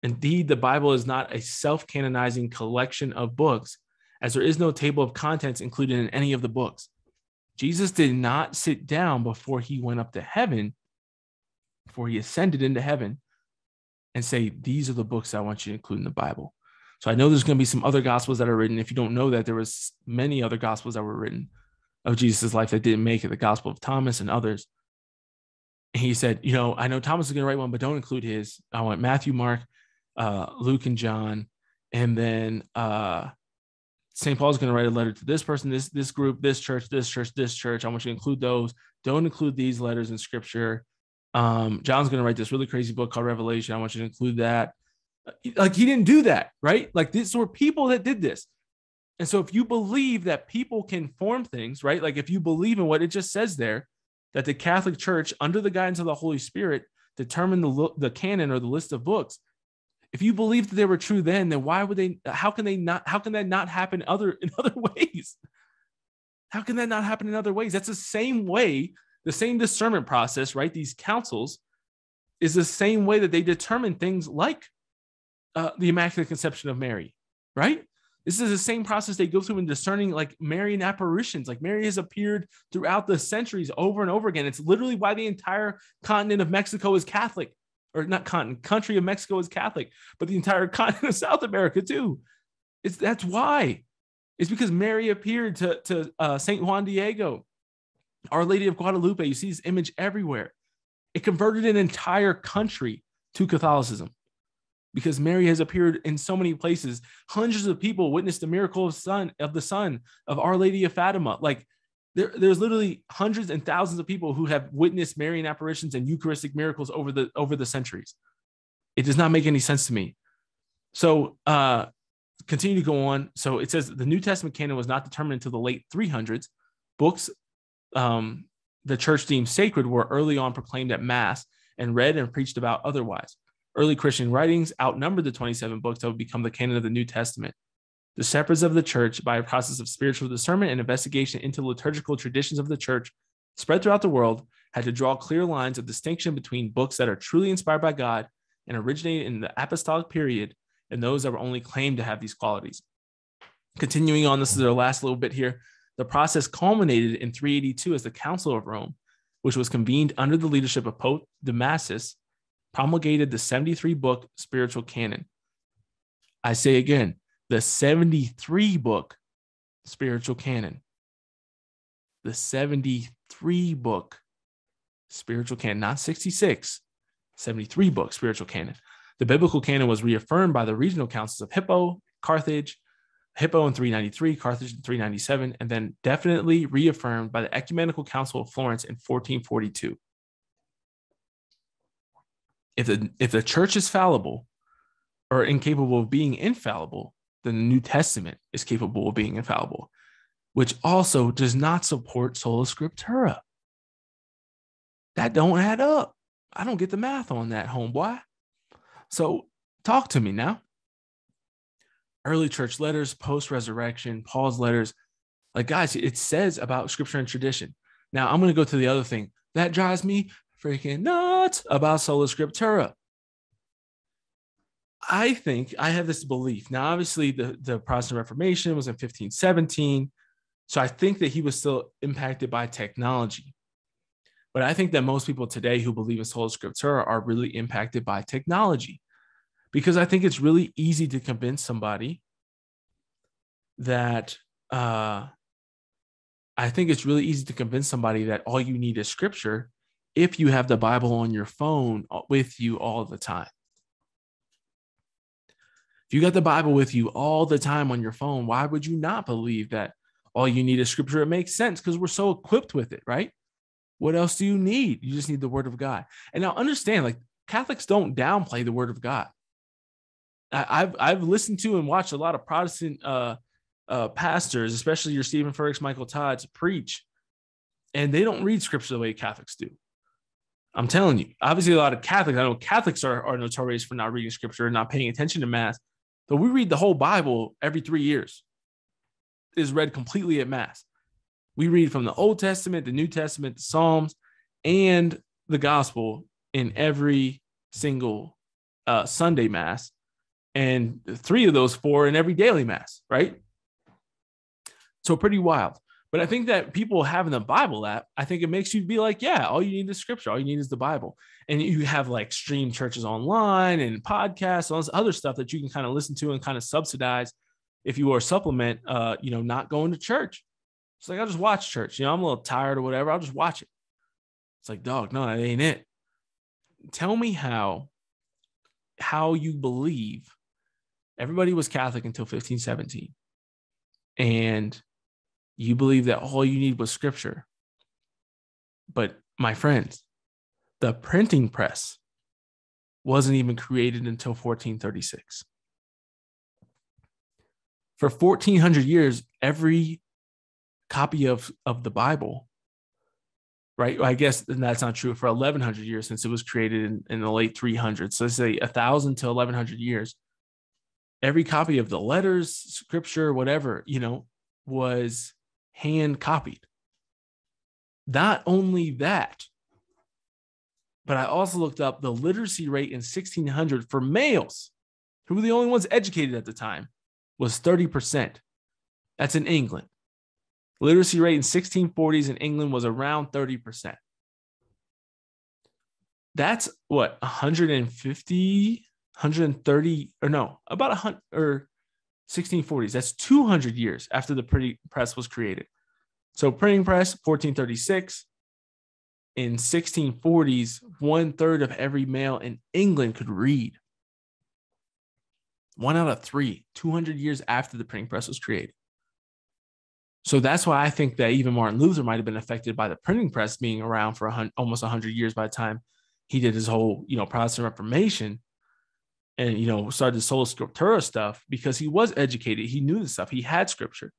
Indeed, the Bible is not a self canonizing collection of books, as there is no table of contents included in any of the books. Jesus did not sit down before he went up to heaven, before he ascended into heaven, and say, These are the books I want you to include in the Bible. So I know there's going to be some other gospels that are written. If you don't know that, there was many other gospels that were written of Jesus' life that didn't make it, the Gospel of Thomas and others he said, you know, I know Thomas is going to write one, but don't include his. I want Matthew, Mark, uh, Luke, and John, and then uh, St. Paul's going to write a letter to this person, this this group, this church, this church, this church. I want you to include those. Don't include these letters in Scripture. Um, John's going to write this really crazy book called Revelation. I want you to include that. Like he didn't do that, right? Like these were people that did this. And so if you believe that people can form things, right? Like if you believe in what it just says there, that the Catholic Church, under the guidance of the Holy Spirit, determined the, the canon or the list of books. If you believe that they were true then, then why would they? How can they not? How can that not happen other in other ways? How can that not happen in other ways? That's the same way, the same discernment process, right? These councils is the same way that they determine things like uh, the Immaculate Conception of Mary, right? This is the same process they go through in discerning like Marian apparitions. Like Mary has appeared throughout the centuries over and over again. It's literally why the entire continent of Mexico is Catholic, or not continent, country of Mexico is Catholic, but the entire continent of South America too. It's that's why. It's because Mary appeared to, to uh, Saint Juan Diego, Our Lady of Guadalupe. You see this image everywhere. It converted an entire country to Catholicism because Mary has appeared in so many places. Hundreds of people witnessed the miracle of sun of the son of Our Lady of Fatima. Like there, there's literally hundreds and thousands of people who have witnessed Marian apparitions and Eucharistic miracles over the over the centuries. It does not make any sense to me. So uh continue to go on. So it says the New Testament canon was not determined until the late 300s. Books um, the church deemed sacred were early on proclaimed at mass and read and preached about otherwise. Early Christian writings outnumbered the 27 books that would become the canon of the New Testament. The shepherds of the church, by a process of spiritual discernment and investigation into liturgical traditions of the church spread throughout the world, had to draw clear lines of distinction between books that are truly inspired by God and originated in the apostolic period and those that were only claimed to have these qualities. Continuing on, this is our last little bit here. The process culminated in 382 as the Council of Rome, which was convened under the leadership of Pope Damasus promulgated the 73 book spiritual canon. I say again, the 73 book spiritual canon. The 73 book spiritual canon, not 66, 73 book spiritual canon. The biblical canon was reaffirmed by the regional councils of Hippo, Carthage, Hippo in 393, Carthage in 397, and then definitely reaffirmed by the Ecumenical Council of Florence in 1442. If the, if the church is fallible or incapable of being infallible, then the New Testament is capable of being infallible, which also does not support sola scriptura. That don't add up. I don't get the math on that, homeboy. So talk to me now. Early church letters, post resurrection, Paul's letters. Like, guys, it says about scripture and tradition. Now, I'm going to go to the other thing that drives me freaking nuts about sola scriptura. I think I have this belief. Now, obviously, the, the Protestant Reformation was in 1517. So I think that he was still impacted by technology. But I think that most people today who believe in sola scriptura are really impacted by technology because I think it's really easy to convince somebody that uh, I think it's really easy to convince somebody that all you need is scripture if you have the Bible on your phone uh, with you all the time. If you got the Bible with you all the time on your phone, why would you not believe that all you need is scripture? It makes sense because we're so equipped with it, right? What else do you need? You just need the word of God. And now understand, like Catholics don't downplay the word of God. I, have I've listened to and watched a lot of Protestant uh, uh, pastors, especially your Steven Furtick's, Michael Todd's, preach, and they don't read scripture the way Catholics do. I'm telling you, obviously, a lot of Catholics, I know Catholics are, are notorious for not reading scripture and not paying attention to Mass, but we read the whole Bible every three years. It is read completely at Mass. We read from the Old Testament, the New Testament, the Psalms, and the Gospel in every single uh, Sunday Mass, and three of those four in every daily Mass, right? So pretty wild. But I think that people having the Bible app, I think it makes you be like, yeah, all you need is scripture. All you need is the Bible. And you have like stream churches online and podcasts, all this other stuff that you can kind of listen to and kind of subsidize if you are supplement, uh, you know, not going to church. It's like I'll just watch church. You know, I'm a little tired or whatever. I'll just watch it. It's like, dog, no, that ain't it. Tell me how how you believe everybody was Catholic until 1517. And you believe that all you need was scripture. But my friends, the printing press wasn't even created until 1436. For 1400 years, every copy of of the Bible, right? I guess that's not true for 1100 years since it was created in, in the late 300s. So let's say a thousand to 1100 years. Every copy of the letters, scripture, whatever, you know, was hand copied. Not only that, but I also looked up the literacy rate in 1600 for males, who were the only ones educated at the time, was 30%. That's in England. Literacy rate in 1640s in England was around 30%. That's what 150, 130, or no, about a hundred or 1640s. That's 200 years after the printing press was created. So printing press 1436. In 1640s, one third of every male in England could read. One out of three, 200 years after the printing press was created. So that's why I think that even Martin Luther might have been affected by the printing press being around for hundred, almost 100 years by the time he did his whole, you know, Protestant Reformation and, you know, started the sola scriptura stuff because he was educated. He knew the stuff. He had scripture.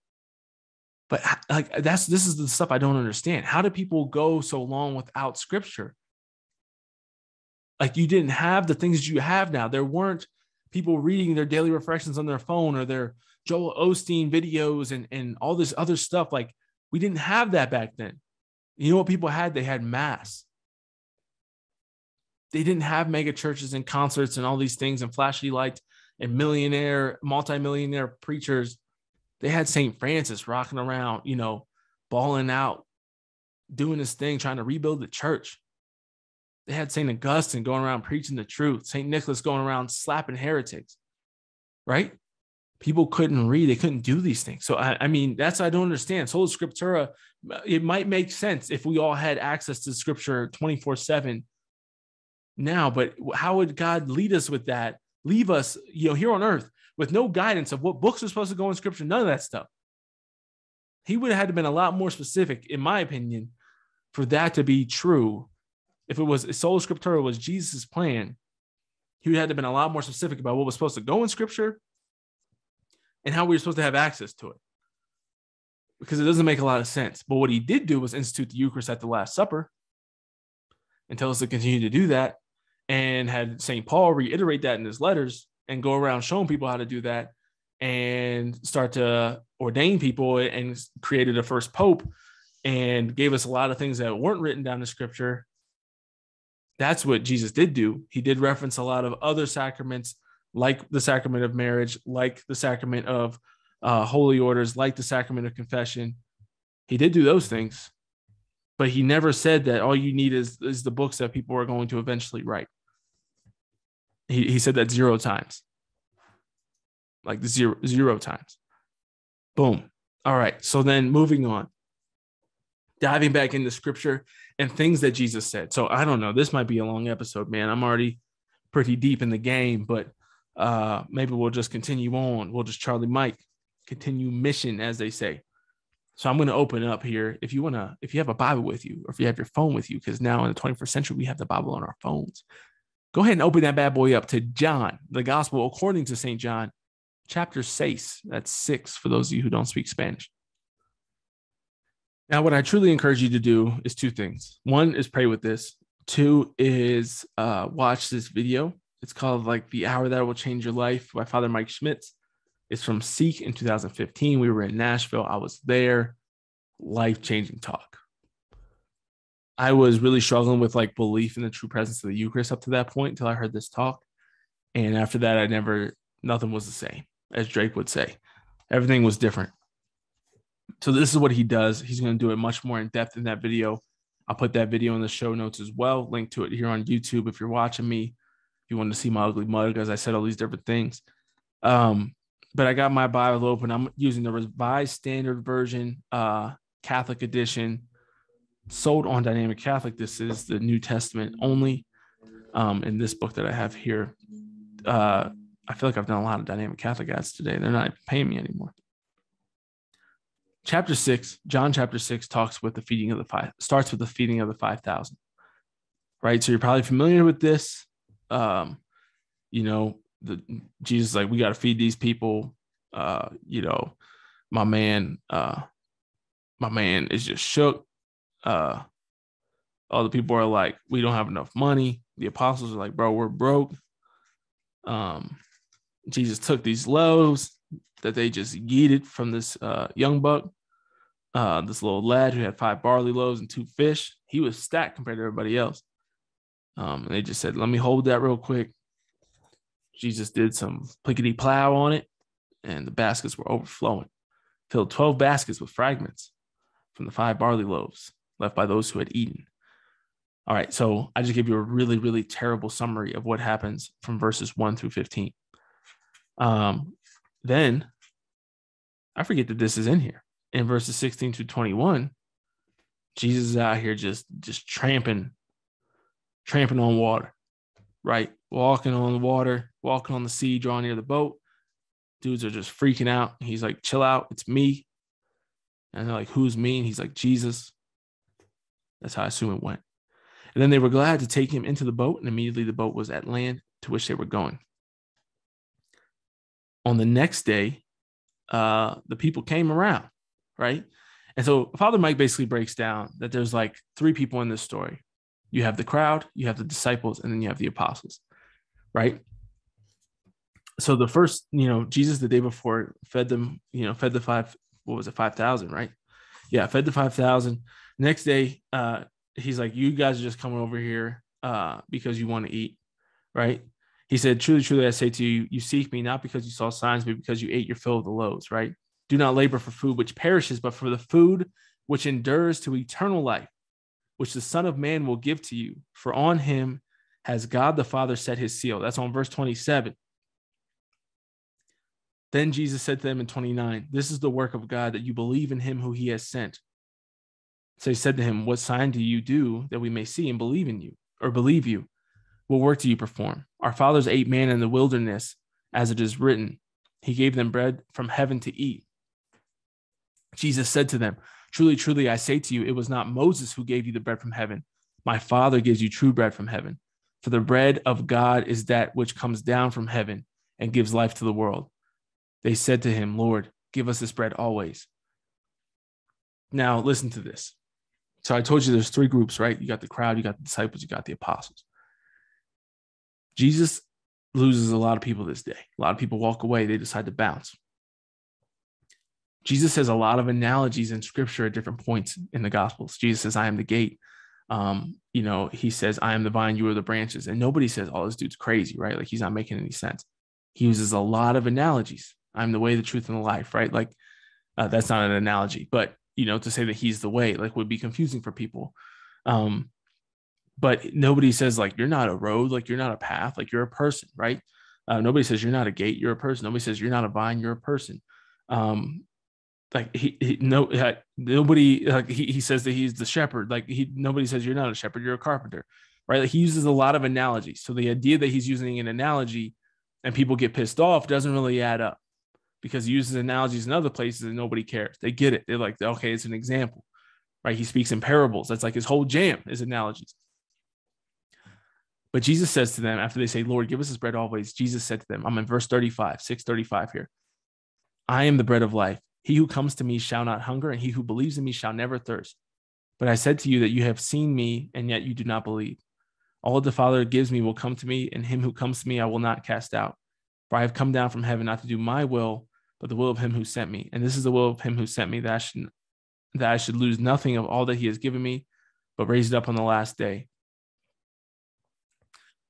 But like that's this is the stuff I don't understand. How do people go so long without scripture? Like you didn't have the things you have now. There weren't people reading their daily reflections on their phone or their Joel Osteen videos and, and all this other stuff. Like we didn't have that back then. You know what people had? They had mass. They didn't have mega churches and concerts and all these things and flashy lights and millionaire, multimillionaire preachers. They had St. Francis rocking around, you know, balling out, doing this thing, trying to rebuild the church. They had St. Augustine going around preaching the truth, St. Nicholas going around slapping heretics, right? people couldn't read they couldn't do these things so i, I mean that's i don't understand sola scriptura it might make sense if we all had access to scripture 24 7 now, but how would God lead us with that? Leave us, you know, here on earth with no guidance of what books are supposed to go in scripture, none of that stuff. He would have had to been a lot more specific, in my opinion, for that to be true. If it was sola scriptura was Jesus' plan, he would have to been a lot more specific about what was supposed to go in scripture and how we were supposed to have access to it. Because it doesn't make a lot of sense. But what he did do was institute the Eucharist at the Last Supper and tell us to continue to do that. And had St. Paul reiterate that in his letters and go around showing people how to do that and start to ordain people and created a first pope and gave us a lot of things that weren't written down in scripture that's what Jesus did do. He did reference a lot of other sacraments, like the sacrament of marriage, like the sacrament of uh, holy orders, like the sacrament of confession. He did do those things, but he never said that all you need is, is the books that people are going to eventually write. He, he said that zero times, like zero, zero times. Boom. All right. So then moving on diving back into scripture and things that Jesus said. So I don't know. This might be a long episode, man. I'm already pretty deep in the game, but uh maybe we'll just continue on. We'll just Charlie Mike continue mission, as they say. So I'm going to open up here. If you want to, if you have a Bible with you, or if you have your phone with you, because now in the 21st century we have the Bible on our phones. Go ahead and open that bad boy up to John, the Gospel according to Saint John, chapter six. That's six for those of you who don't speak Spanish. Now, what I truly encourage you to do is two things. One is pray with this. Two is uh, watch this video. It's called like the hour that will change your life by Father Mike Schmitz. It's from Seek in 2015. We were in Nashville. I was there. Life changing talk. I was really struggling with like belief in the true presence of the Eucharist up to that point until I heard this talk. And after that, I never, nothing was the same, as Drake would say. Everything was different. So this is what he does. He's going to do it much more in depth in that video. I'll put that video in the show notes as well. Link to it here on YouTube if you're watching me. If you want to see my ugly mug, as I said, all these different things. Um, but I got my Bible open. I'm using the Revised Standard Version, uh, Catholic edition, sold on Dynamic Catholic. This is the New Testament only. Um, in this book that I have here, uh, I feel like I've done a lot of Dynamic Catholic ads today. They're not paying me anymore chapter six, John chapter six talks with the feeding of the five, starts with the feeding of the 5,000, right? So you're probably familiar with this. Um, you know, the Jesus, like, we got to feed these people. Uh, you know, my man, uh, my man is just shook. Uh, all the people are like, we don't have enough money. The apostles are like, bro, we're broke. Um, Jesus took these loaves that they just yeeted from this uh, young buck uh, this little lad who had five barley loaves and two fish. He was stacked compared to everybody else. Um, and they just said, "Let me hold that real quick." Jesus did some plickety plow on it, and the baskets were overflowing. Filled twelve baskets with fragments from the five barley loaves left by those who had eaten. All right, so I just gave you a really, really terrible summary of what happens from verses one through fifteen. Um, then I forget that this is in here in verses 16 to 21, Jesus is out here just just tramping, tramping on water, right? Walking on the water, walking on the sea, drawing near the boat. Dudes are just freaking out. He's like, chill out, it's me. And they're like, who's me? And he's like, Jesus. That's how I assume it went. And then they were glad to take him into the boat, and immediately the boat was at land to which they were going. On the next day, uh, the people came around right? And so Father Mike basically breaks down that there's like three people in this story. You have the crowd, you have the disciples, and then you have the apostles, right? So the first, you know, Jesus the day before fed them, you know, fed the five, what was it, 5,000, right? Yeah, fed the 5,000. Next day, uh, he's like, you guys are just coming over here uh, because you want to eat, right? He said, truly, truly, I say to you, you seek me not because you saw signs, but because you ate your fill of the loaves, right? Do not labor for food which perishes, but for the food which endures to eternal life, which the Son of Man will give to you. For on him has God the Father set his seal. That's on verse 27. Then Jesus said to them in 29, This is the work of God, that you believe in him who he has sent. So he said to him, What sign do you do that we may see and believe in you, or believe you? What work do you perform? Our fathers ate man in the wilderness, as it is written. He gave them bread from heaven to eat. Jesus said to them, Truly, truly, I say to you, it was not Moses who gave you the bread from heaven. My Father gives you true bread from heaven. For the bread of God is that which comes down from heaven and gives life to the world. They said to him, Lord, give us this bread always. Now, listen to this. So I told you there's three groups, right? You got the crowd, you got the disciples, you got the apostles. Jesus loses a lot of people this day. A lot of people walk away, they decide to bounce. Jesus has a lot of analogies in scripture at different points in the gospels. Jesus says, I am the gate. Um, you know, he says, I am the vine, you are the branches. And nobody says, Oh, this dude's crazy, right? Like he's not making any sense. He uses a lot of analogies. I'm the way, the truth, and the life, right? Like uh, that's not an analogy, but you know, to say that he's the way, like would be confusing for people. Um, but nobody says like you're not a road, like you're not a path, like you're a person, right? Uh, nobody says you're not a gate, you're a person. Nobody says you're not a vine, you're a person. Um, like he, he no nobody like he, he says that he's the shepherd. Like he nobody says you're not a shepherd, you're a carpenter, right? Like he uses a lot of analogies. So the idea that he's using an analogy and people get pissed off doesn't really add up because he uses analogies in other places and nobody cares. They get it. They're like, okay, it's an example, right? He speaks in parables. That's like his whole jam is analogies. But Jesus says to them after they say, Lord, give us this bread always. Jesus said to them, I'm in verse 35, 635 here. I am the bread of life. He who comes to me shall not hunger, and he who believes in me shall never thirst. But I said to you that you have seen me, and yet you do not believe. All the Father gives me will come to me, and him who comes to me I will not cast out. For I have come down from heaven not to do my will, but the will of him who sent me. And this is the will of him who sent me, that I should, that I should lose nothing of all that he has given me, but raise it up on the last day.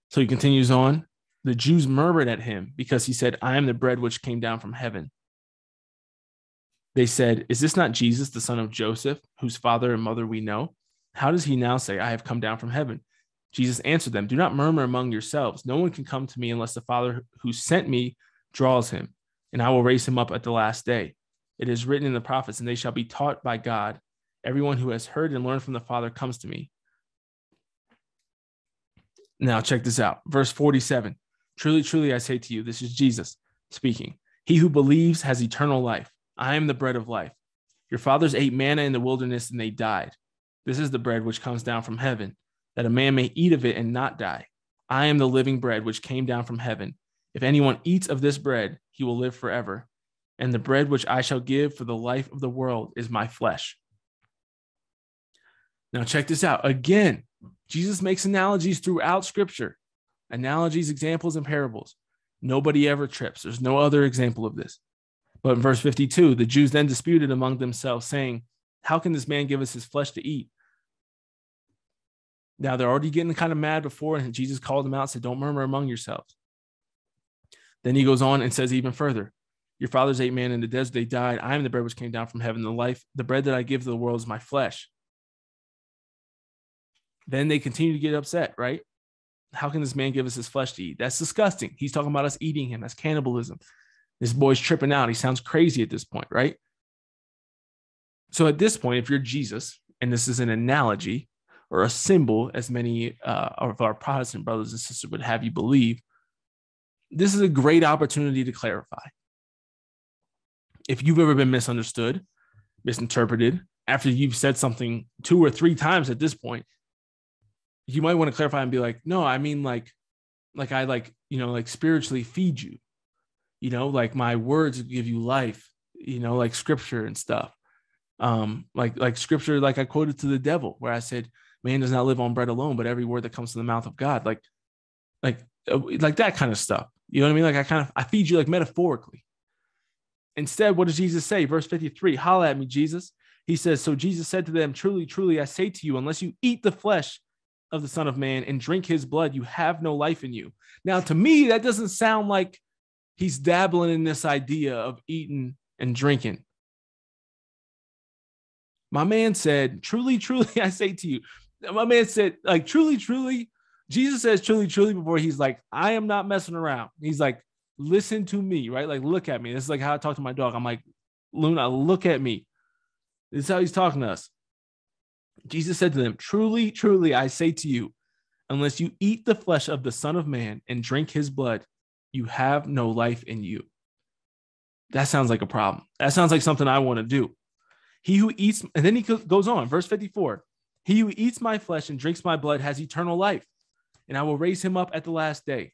So he continues on. The Jews murmured at him because he said, I am the bread which came down from heaven. They said, Is this not Jesus, the son of Joseph, whose father and mother we know? How does he now say, I have come down from heaven? Jesus answered them, Do not murmur among yourselves. No one can come to me unless the Father who sent me draws him, and I will raise him up at the last day. It is written in the prophets, and they shall be taught by God. Everyone who has heard and learned from the Father comes to me. Now, check this out. Verse 47 Truly, truly, I say to you, this is Jesus speaking. He who believes has eternal life. I am the bread of life. Your fathers ate manna in the wilderness and they died. This is the bread which comes down from heaven, that a man may eat of it and not die. I am the living bread which came down from heaven. If anyone eats of this bread, he will live forever. And the bread which I shall give for the life of the world is my flesh. Now, check this out. Again, Jesus makes analogies throughout scripture analogies, examples, and parables. Nobody ever trips. There's no other example of this. But in verse 52, the Jews then disputed among themselves, saying, How can this man give us his flesh to eat? Now they're already getting kind of mad before, and Jesus called them out, said, Don't murmur among yourselves. Then he goes on and says even further, Your fathers ate man in the desert, they died. I am the bread which came down from heaven. The life, the bread that I give to the world is my flesh. Then they continue to get upset, right? How can this man give us his flesh to eat? That's disgusting. He's talking about us eating him. That's cannibalism. This boy's tripping out. He sounds crazy at this point, right? So at this point, if you're Jesus, and this is an analogy or a symbol, as many uh, of our Protestant brothers and sisters would have you believe, this is a great opportunity to clarify. If you've ever been misunderstood, misinterpreted, after you've said something two or three times at this point, you might want to clarify and be like, no, I mean like, like I like, you know, like spiritually feed you you know like my words give you life you know like scripture and stuff. Um like like scripture like i quoted to the devil where i said man does not live on bread alone but every word that comes from the mouth of god. Like like uh, like that kind of stuff. You know what i mean? Like i kind of i feed you like metaphorically. Instead what does jesus say? Verse 53 holla at me jesus. He says so jesus said to them truly truly i say to you unless you eat the flesh of the son of man and drink his blood you have no life in you now to me that doesn't sound like he's dabbling in this idea of eating and drinking. My man said, Truly, truly, I say to you, my man said, like, truly, truly, Jesus says, truly, truly, before he's like, I am not messing around. He's like, listen to me, right? Like, look at me. This is like how I talk to my dog. I'm like, Luna, look at me. This is how he's talking to us. Jesus said to them, Truly, truly, I say to you, Unless you eat the flesh of the Son of Man and drink his blood, you have no life in you. That sounds like a problem. That sounds like something I want to do. He who eats, and then he goes on, verse 54 He who eats my flesh and drinks my blood has eternal life, and I will raise him up at the last day.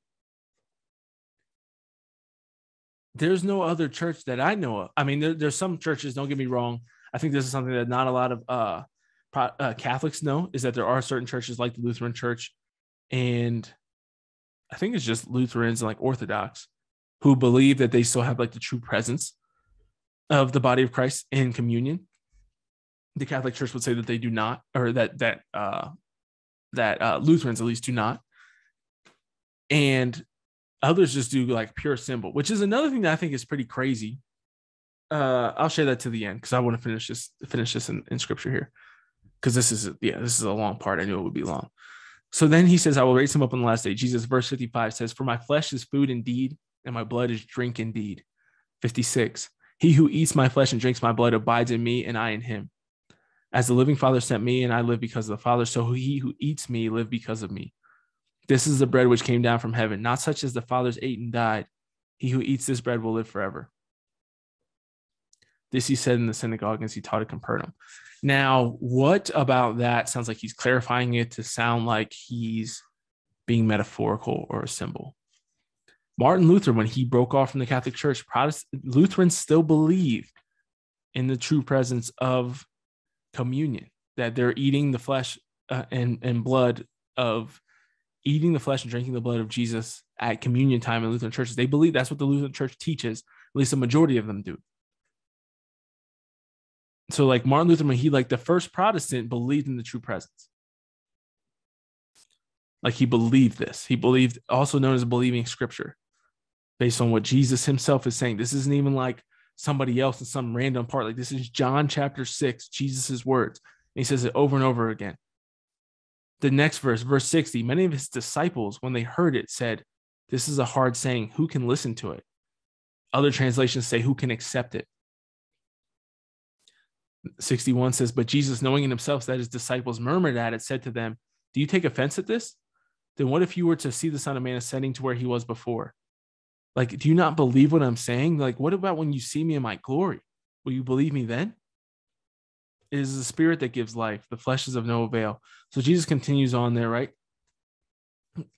There's no other church that I know of. I mean, there, there's some churches, don't get me wrong. I think this is something that not a lot of uh, uh, Catholics know is that there are certain churches like the Lutheran Church, and I think it's just Lutherans and like Orthodox who believe that they still have like the true presence of the body of Christ in communion. The Catholic Church would say that they do not, or that that uh, that uh, Lutherans at least do not, and others just do like pure symbol, which is another thing that I think is pretty crazy. Uh, I'll share that to the end because I want to finish this finish this in, in scripture here because this is yeah this is a long part. I knew it would be long. So then he says, "I will raise him up on the last day." Jesus, verse fifty-five says, "For my flesh is food indeed, and my blood is drink indeed. 56. He who eats my flesh and drinks my blood abides in me, and I in him. As the living Father sent me, and I live because of the Father, so he who eats me live because of me. This is the bread which came down from heaven, not such as the fathers ate and died. He who eats this bread will live forever. This he said in the synagogue as he taught at Capernaum. Now, what about that sounds like he's clarifying it to sound like he's being metaphorical or a symbol? Martin Luther, when he broke off from the Catholic Church, Protestant Lutherans still believed in the true presence of communion, that they're eating the flesh uh, and, and blood of eating the flesh and drinking the blood of Jesus at communion time in Lutheran churches. They believe that's what the Lutheran church teaches, at least a majority of them do. So, like Martin Luther, when he, like the first Protestant, believed in the true presence. Like he believed this. He believed, also known as believing scripture based on what Jesus himself is saying. This isn't even like somebody else in some random part. Like this is John chapter 6, Jesus's words. And he says it over and over again. The next verse, verse 60, many of his disciples, when they heard it, said, This is a hard saying. Who can listen to it? Other translations say, Who can accept it? 61 says, But Jesus, knowing in himself that his disciples murmured at it, said to them, Do you take offense at this? Then what if you were to see the Son of Man ascending to where he was before? Like, do you not believe what I'm saying? Like, what about when you see me in my glory? Will you believe me then? It is the spirit that gives life. The flesh is of no avail. So Jesus continues on there, right?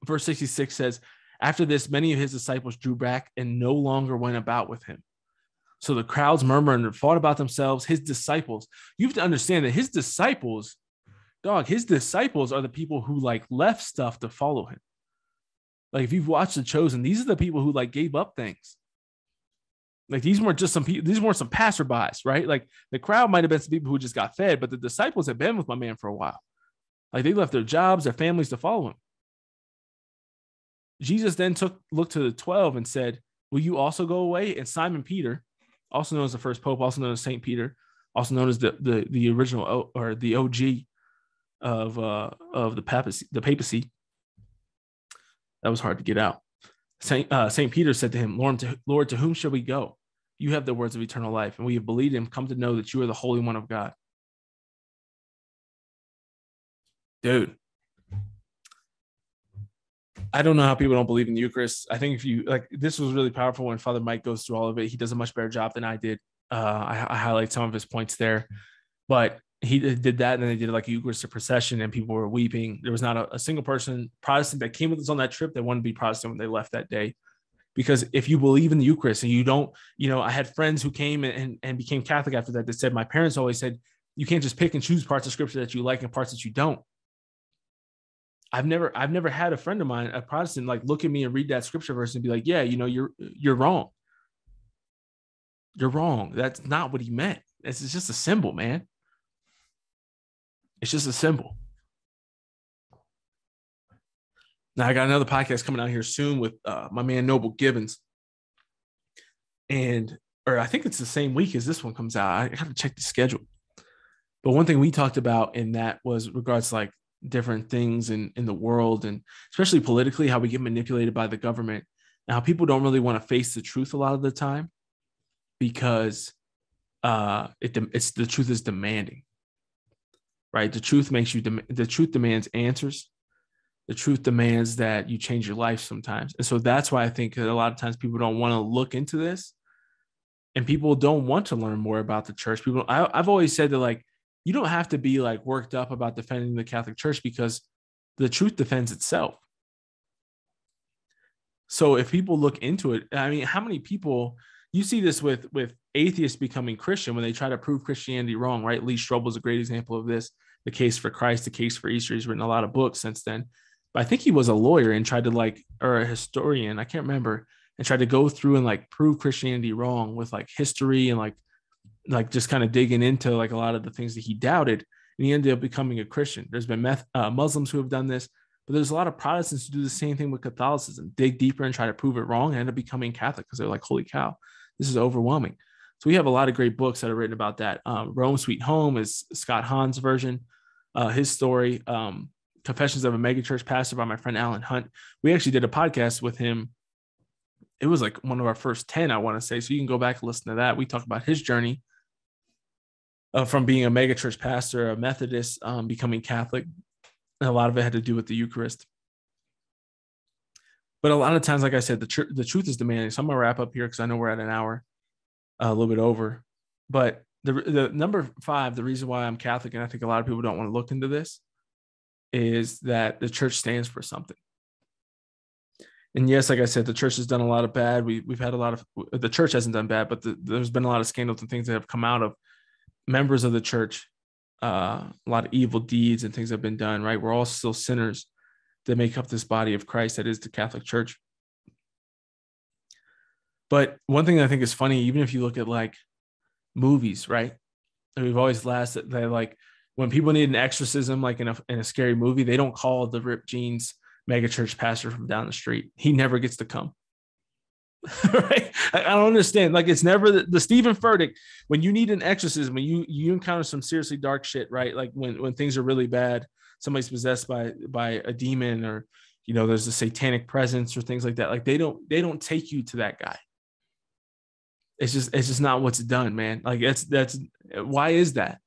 Verse 66 says, After this, many of his disciples drew back and no longer went about with him. So the crowds murmured and fought about themselves. His disciples, you have to understand that his disciples, dog, his disciples are the people who like left stuff to follow him. Like if you've watched The Chosen, these are the people who like gave up things. Like these weren't just some people, these weren't some passerbys, right? Like the crowd might have been some people who just got fed, but the disciples had been with my man for a while. Like they left their jobs, their families to follow him. Jesus then took looked to the 12 and said, Will you also go away? And Simon Peter, also known as the first pope, also known as Saint Peter, also known as the the, the original or the OG of uh of the papacy, the papacy, that was hard to get out. Saint, uh, Saint Peter said to him, Lord to, Lord, to whom shall we go? You have the words of eternal life, and we have believed him, come to know that you are the Holy One of God. Dude, I don't know how people don't believe in the Eucharist. I think if you like, this was really powerful when Father Mike goes through all of it. He does a much better job than I did. Uh, I, I highlight some of his points there, but he did that, and then they did like a Eucharistic procession, and people were weeping. There was not a, a, single person Protestant that came with us on that trip that wanted to be Protestant when they left that day. Because if you believe in the Eucharist and you don't, you know, I had friends who came and, and became Catholic after that that said, my parents always said, you can't just pick and choose parts of scripture that you like and parts that you don't. I've never, I've never had a friend of mine, a Protestant, like look at me and read that scripture verse and be like, yeah, you know, you're, you're wrong. You're wrong. That's not what he meant. It's just a symbol, man. It's just a symbol. Now I got another podcast coming out here soon with uh, my man Noble Gibbons, and or I think it's the same week as this one comes out. I got to check the schedule. But one thing we talked about in that was regards like different things in in the world and especially politically how we get manipulated by the government and how people don't really want to face the truth a lot of the time because uh it it's the truth is demanding right? The truth makes you, dem- the truth demands answers. the truth demands that you change your life sometimes. And so that's why I think that a lot of times people don't want to look into this and people don't want to learn more about the church. People, I, I've always said that like, you don't have to be like worked up about defending the Catholic Church because the truth defends itself. So if people look into it, I mean, how many people you see this with with atheists becoming Christian when they try to prove Christianity wrong, right? Lee Strobel is a great example of this. The case for Christ, the case for Easter. He's written a lot of books since then. But I think he was a lawyer and tried to like, or a historian, I can't remember, and tried to go through and like prove Christianity wrong with like history and like like just kind of digging into like a lot of the things that he doubted. And he ended up becoming a Christian. There's been meth- uh, Muslims who have done this, but there's a lot of Protestants who do the same thing with Catholicism, dig deeper and try to prove it wrong and end up becoming Catholic because they're like, holy cow, this is overwhelming. So we have a lot of great books that are written about that. Um, Rome Sweet Home is Scott Hahn's version, uh, his story. Um, Confessions of a Megachurch Pastor by my friend Allen Hunt. We actually did a podcast with him. It was like one of our first 10, I want to say. So you can go back and listen to that. We talk about his journey uh, from being a megachurch pastor, a Methodist, um, becoming Catholic. And a lot of it had to do with the Eucharist. But a lot of times, like I said, the, tr- the truth is demanding. So I'm going to wrap up here because I know we're at an hour, uh, a little bit over. But the, the number five, the reason why I'm Catholic, and I think a lot of people don't want to look into this, is that the church stands for something. And yes, like I said, the church has done a lot of bad. We we've had a lot of the church hasn't done bad, but the, there's been a lot of scandals and things that have come out of members of the church. Uh, a lot of evil deeds and things have been done. Right, we're all still sinners that make up this body of Christ that is the Catholic Church. But one thing I think is funny, even if you look at like movies, right? We've always laughed at that, like when people need an exorcism, like in a in a scary movie, they don't call the ripped jeans megachurch pastor from down the street. He never gets to come. right? I, don't understand. Like it's never the, the Steven Furtick. When you need an exorcism, when you you encounter some seriously dark shit, right? Like when when things are really bad, somebody's possessed by by a demon, or you know, there's a satanic presence or things like that. Like they don't they don't take you to that guy. It's just it's just not what's done, man. Like that's that's why is that?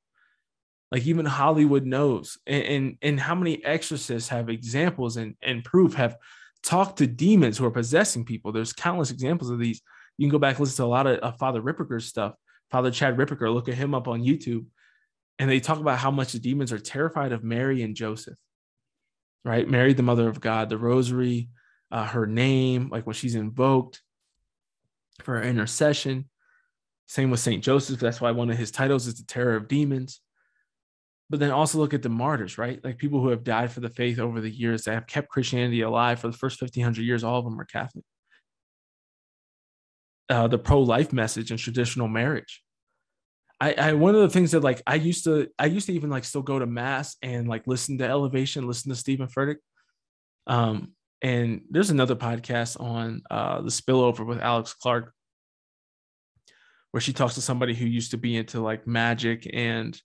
like even hollywood knows and, and and, how many exorcists have examples and and proof have talked to demons who are possessing people. There's countless examples of these. You can go back and listen to a lot of uh, father ripperger's stuff. Father chad ripperger look at him up on youtube and they talk about how much the demons are terrified of mary and joseph right? Mary the mother of god the rosary uh, her name like when she's invoked for her intercession. Same with saint joseph. That's why one of his titles is the terror of demons but then also look at the martyrs, right? Like people who have died for the faith over the years that have kept Christianity alive for the first 1500 years, all of them are Catholic. Uh, the pro-life message and traditional marriage. I, I one of the things that like I used to I used to even like still go to mass and like listen to Elevation, listen to Steven Furtick. Um, and there's another podcast on uh, the spillover with Alex Clark, where she talks to somebody who used to be into like magic and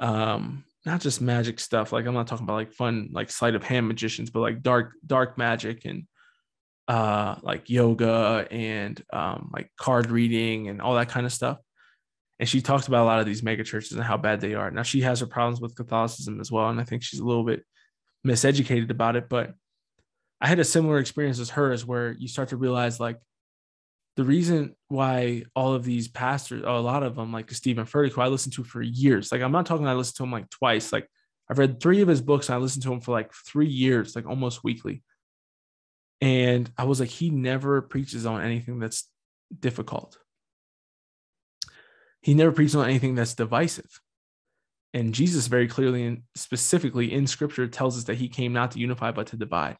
um not just magic stuff like i'm not talking about like fun like sleight of hand magicians but like dark dark magic and uh like yoga and um like card reading and all that kind of stuff. And she talks about a lot of these mega churches and how bad they are. Now she has her problems with catholicism as well and i think she's a little bit miseducated about it but i had a similar experience as hers where you start to realize like the reason why all of these pastors, a lot of them, like Steven Furtick, who I listened to for years, like I'm not talking, I listened to him like twice. Like I've read three of his books and I listened to him for like three years, like almost weekly. And I was like, he never preaches on anything that's difficult. He never preaches on anything that's divisive. And Jesus very clearly and specifically in scripture tells us that he came not to unify, but to divide.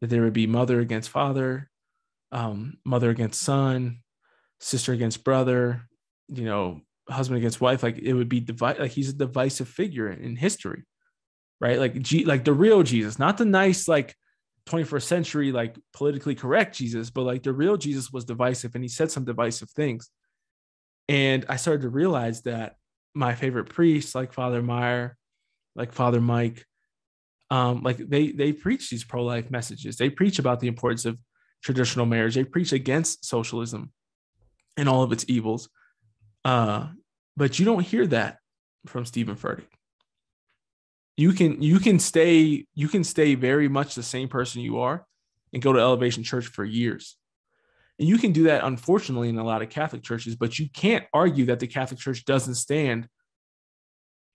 That there would be mother against father, um, mother against son, sister against brother, you know, husband against wife. Like it would be divide. Like he's a divisive figure in history, right? Like G, like the real Jesus, not the nice like 21st century like politically correct Jesus, but like the real Jesus was divisive, and he said some divisive things. And I started to realize that my favorite priests, like Father Meyer, like Father Mike, um, like they they preach these pro life messages. They preach about the importance of traditional marriage. They preach against socialism and all of its evils. Uh, but you don't hear that from Steven Furtick. You can you can stay you can stay very much the same person you are and go to Elevation Church for years. And you can do that unfortunately in a lot of Catholic churches, but you can't argue that the Catholic Church doesn't stand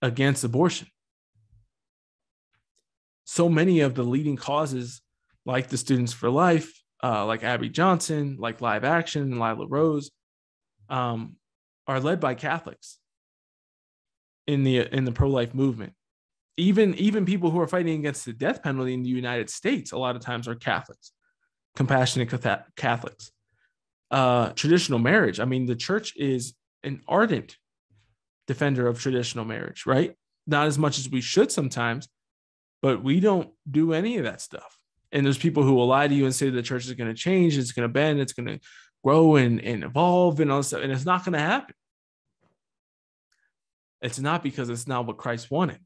against abortion. So many of the leading causes like the Students for Life, uh, like Abby Johnson, like Live Action and Lila Rose, um, are led by Catholics in the in the pro-life movement. Even even people who are fighting against the death penalty in the United States a lot of times are Catholics, compassionate Catholics. Uh, traditional marriage. I mean, the church is an ardent defender of traditional marriage, right? Not as much as we should sometimes, but we don't do any of that stuff. And there's people who will lie to you and say the church is going to change, it's going to bend, it's going to grow and, and evolve and all stuff. And it's not going to happen. It's not because it's not what Christ wanted.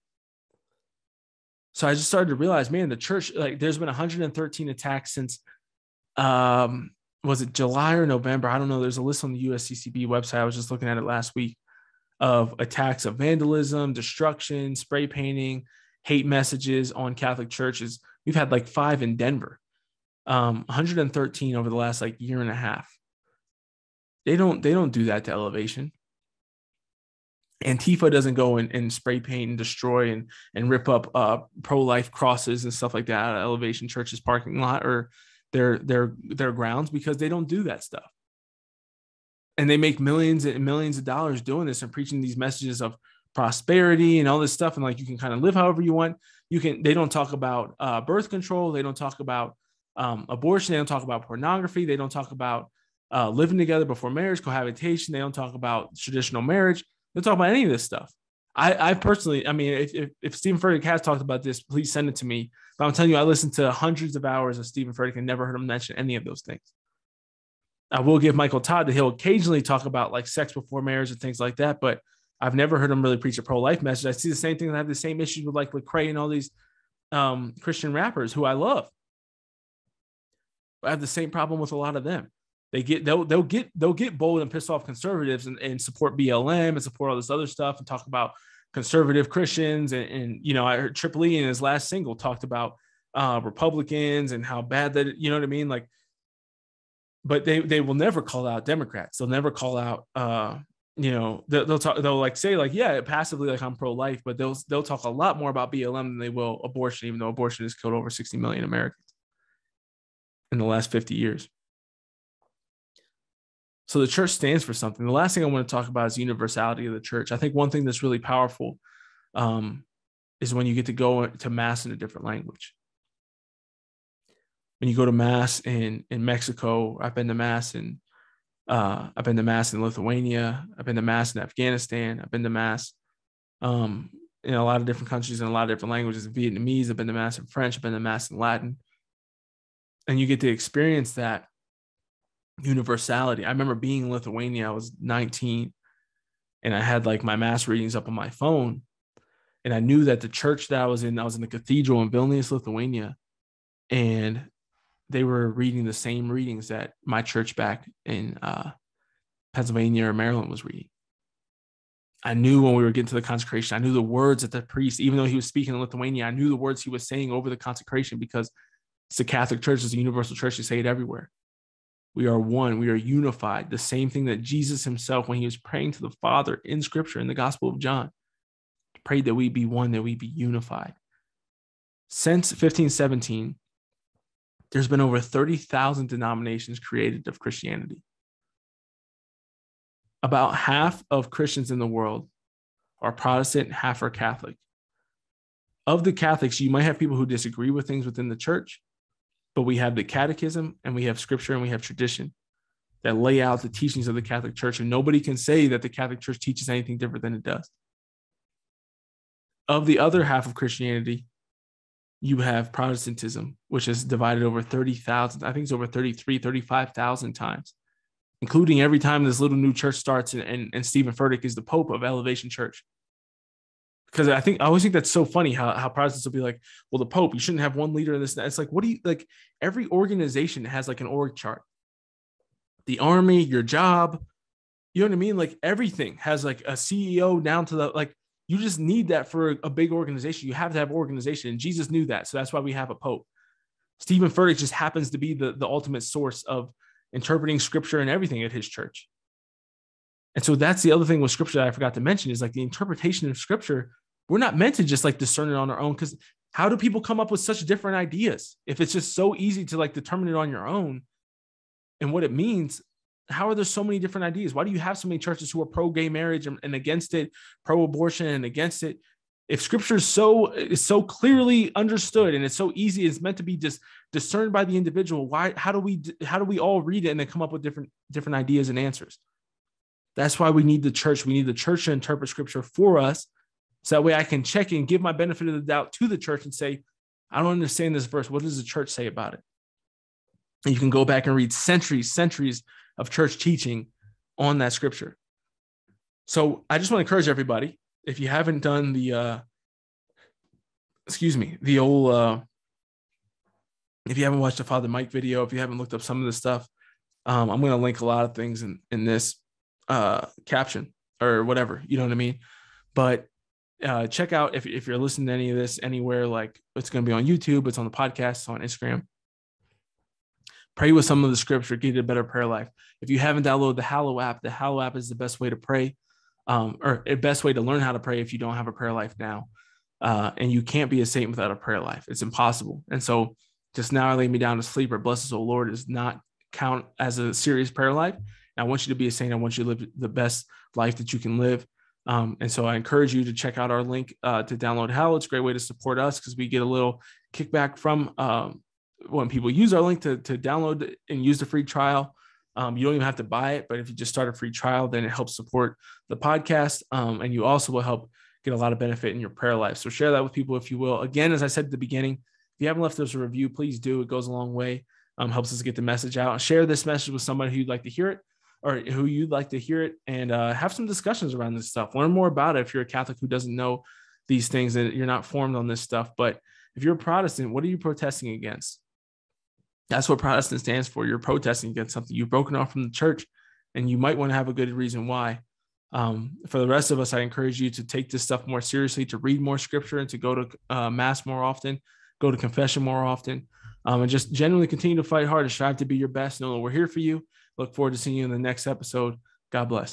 So I just started to realize, man, the church, like there's been 113 attacks since um was it July or November? I don't know. There's a list on the USCCB website. I was just looking at it last week of attacks of vandalism, destruction, spray painting, hate messages on Catholic churches. We've had like five in Denver, um, 113 over the last like year and a half. They don't they don't do that to elevation. Antifa doesn't go and, and spray paint and destroy and and rip up uh, pro life crosses and stuff like that out of Elevation Church's parking lot or their their their grounds because they don't do that stuff. And they make millions and millions of dollars doing this and preaching these messages of prosperity and all this stuff and like you can kind of live however you want. You can. They don't talk about uh, birth control. They don't talk about um, abortion. They don't talk about pornography. They don't talk about uh, living together before marriage, cohabitation. They don't talk about traditional marriage. They don't talk about any of this stuff. I, I personally, I mean, if, if, if Steven Furtick has talked about this, please send it to me. But I'm telling you, I listened to hundreds of hours of Steven Furtick and never heard him mention any of those things. I will give Michael Todd that he'll occasionally talk about like sex before marriage and things like that, but I've never heard him really preach a pro-life message. I see the same thing. I have the same issues with like Lecrae and all these um, Christian rappers who I love. I have the same problem with a lot of them. They get they'll they'll get they'll get bold and piss off conservatives and, and support BLM and support all this other stuff and talk about conservative Christians and, and you know I heard Triple E in his last single talked about uh, Republicans and how bad that you know what I mean like but they they will never call out Democrats they'll never call out uh, you know they'll, they'll talk they'll like say like yeah passively like I'm pro life but they'll they'll talk a lot more about BLM than they will abortion even though abortion has killed over 60 million Americans in the last 50 years so the church stands for something. The last thing I want to talk about is universality of the church. I think one thing that's really powerful um, is when you get to go to mass in a different language. When you go to mass in in Mexico, I've been to mass in uh, I've been to mass in Lithuania. I've been to mass in Afghanistan. I've been to mass um, in a lot of different countries in a lot of different languages. Vietnamese. I've been to mass in French. I've been to mass in Latin. And you get to experience that universality. I remember being in Lithuania, I was 19 and I had like my mass readings up on my phone. And I knew that the church that I was in, I was in the cathedral in Vilnius, Lithuania, and they were reading the same readings that my church back in uh, Pennsylvania or Maryland was reading. I knew when we were getting to the consecration, I knew the words that the priest, even though he was speaking in Lithuania, I knew the words he was saying over the consecration because it's a Catholic church, it's a universal church, they say it everywhere. We are one. We are unified. The same thing that Jesus himself, when he was praying to the Father in scripture in the Gospel of John, prayed that we be one, that we be unified. Since 1517, there's been over 30,000 denominations created of Christianity. About half of Christians in the world are Protestant, half are Catholic. Of the Catholics, you might have people who disagree with things within the church, but we have the catechism and we have scripture and we have tradition that lay out the teachings of the Catholic Church. And nobody can say that the Catholic Church teaches anything different than it does. Of the other half of Christianity, you have Protestantism, which is divided over 30,000, I think it's over 33, 35,000 times, including every time this little new church starts and, and, and Steven Furtick is the Pope of Elevation Church because I think I always think that's so funny how, how Protestants will be like, well, the Pope, you shouldn't have one leader in this. It's like, what do you like? Every organization has like an org chart. The army, your job, you know what I mean? Like everything has like a CEO down to the like You just need that for a big organization. You have to have organization. And Jesus knew that. So that's why we have a pope. Steven Furtick just happens to be the, the ultimate source of interpreting scripture and everything at his church. And so that's the other thing with scripture that I forgot to mention is like the interpretation of scripture. We're not meant to just like discern it on our own because how do people come up with such different ideas if it's just so easy to like determine it on your own and what it means? How are there so many different ideas? Why do you have so many churches who are pro gay marriage and, and against it, pro abortion and against it? if scripture is so is so clearly understood and it's so easy it's meant to be just discerned by the individual why how do we how do we all read it and then come up with different different ideas and answers that's why we need the church we need the church to interpret scripture for us so that way i can check and give my benefit of the doubt to the church and say i don't understand this verse what does the church say about it and you can go back and read centuries centuries of church teaching on that scripture so i just want to encourage everybody if you haven't done the uh excuse me, the old uh if you haven't watched the Father Mike video, if you haven't looked up some of this stuff, um, I'm gonna link a lot of things in in this uh caption or whatever, you know what I mean? But uh check out if if you're listening to any of this anywhere, like it's gonna be on YouTube, it's on the podcast, it's on Instagram. Pray with some of the scripture, get a better prayer life. If you haven't downloaded the Hallow app, the Hallow app is the best way to pray um, or a best way to learn how to pray if you don't have a prayer life now. Uh, and you can't be a saint without a prayer life. It's impossible. And so just now I lay me down to sleep or bless us, O Lord, does not count as a serious prayer life. And I want you to be a saint. I want you to live the best life that you can live. Um, and so I encourage you to check out our link uh, to download Hallow. It's a great way to support us because we get a little kickback from um, when people use our link to, to download and use the free trial. Um, you don't even have to buy it, but if you just start a free trial, then it helps support the podcast. Um, and you also will help get a lot of benefit in your prayer life. So share that with people if you will. Again, as I said at the beginning, if you haven't left us a review, please do. It goes a long way, um, helps us get the message out. Share this message with somebody who'd like to hear it or who you'd like to hear it and uh, have some discussions around this stuff. Learn more about it if you're a Catholic who doesn't know these things and you're not formed on this stuff. But if you're a Protestant, what are you protesting against? That's what Protestant stands for. You're protesting against something. You've broken off from the church, and you might want to have a good reason why. Um, for the rest of us, I encourage you to take this stuff more seriously, to read more scripture, and to go to uh, mass more often, go to confession more often, um, and just generally continue to fight hard and strive to be your best. Know that we're here for you. Look forward to seeing you in the next episode. God bless.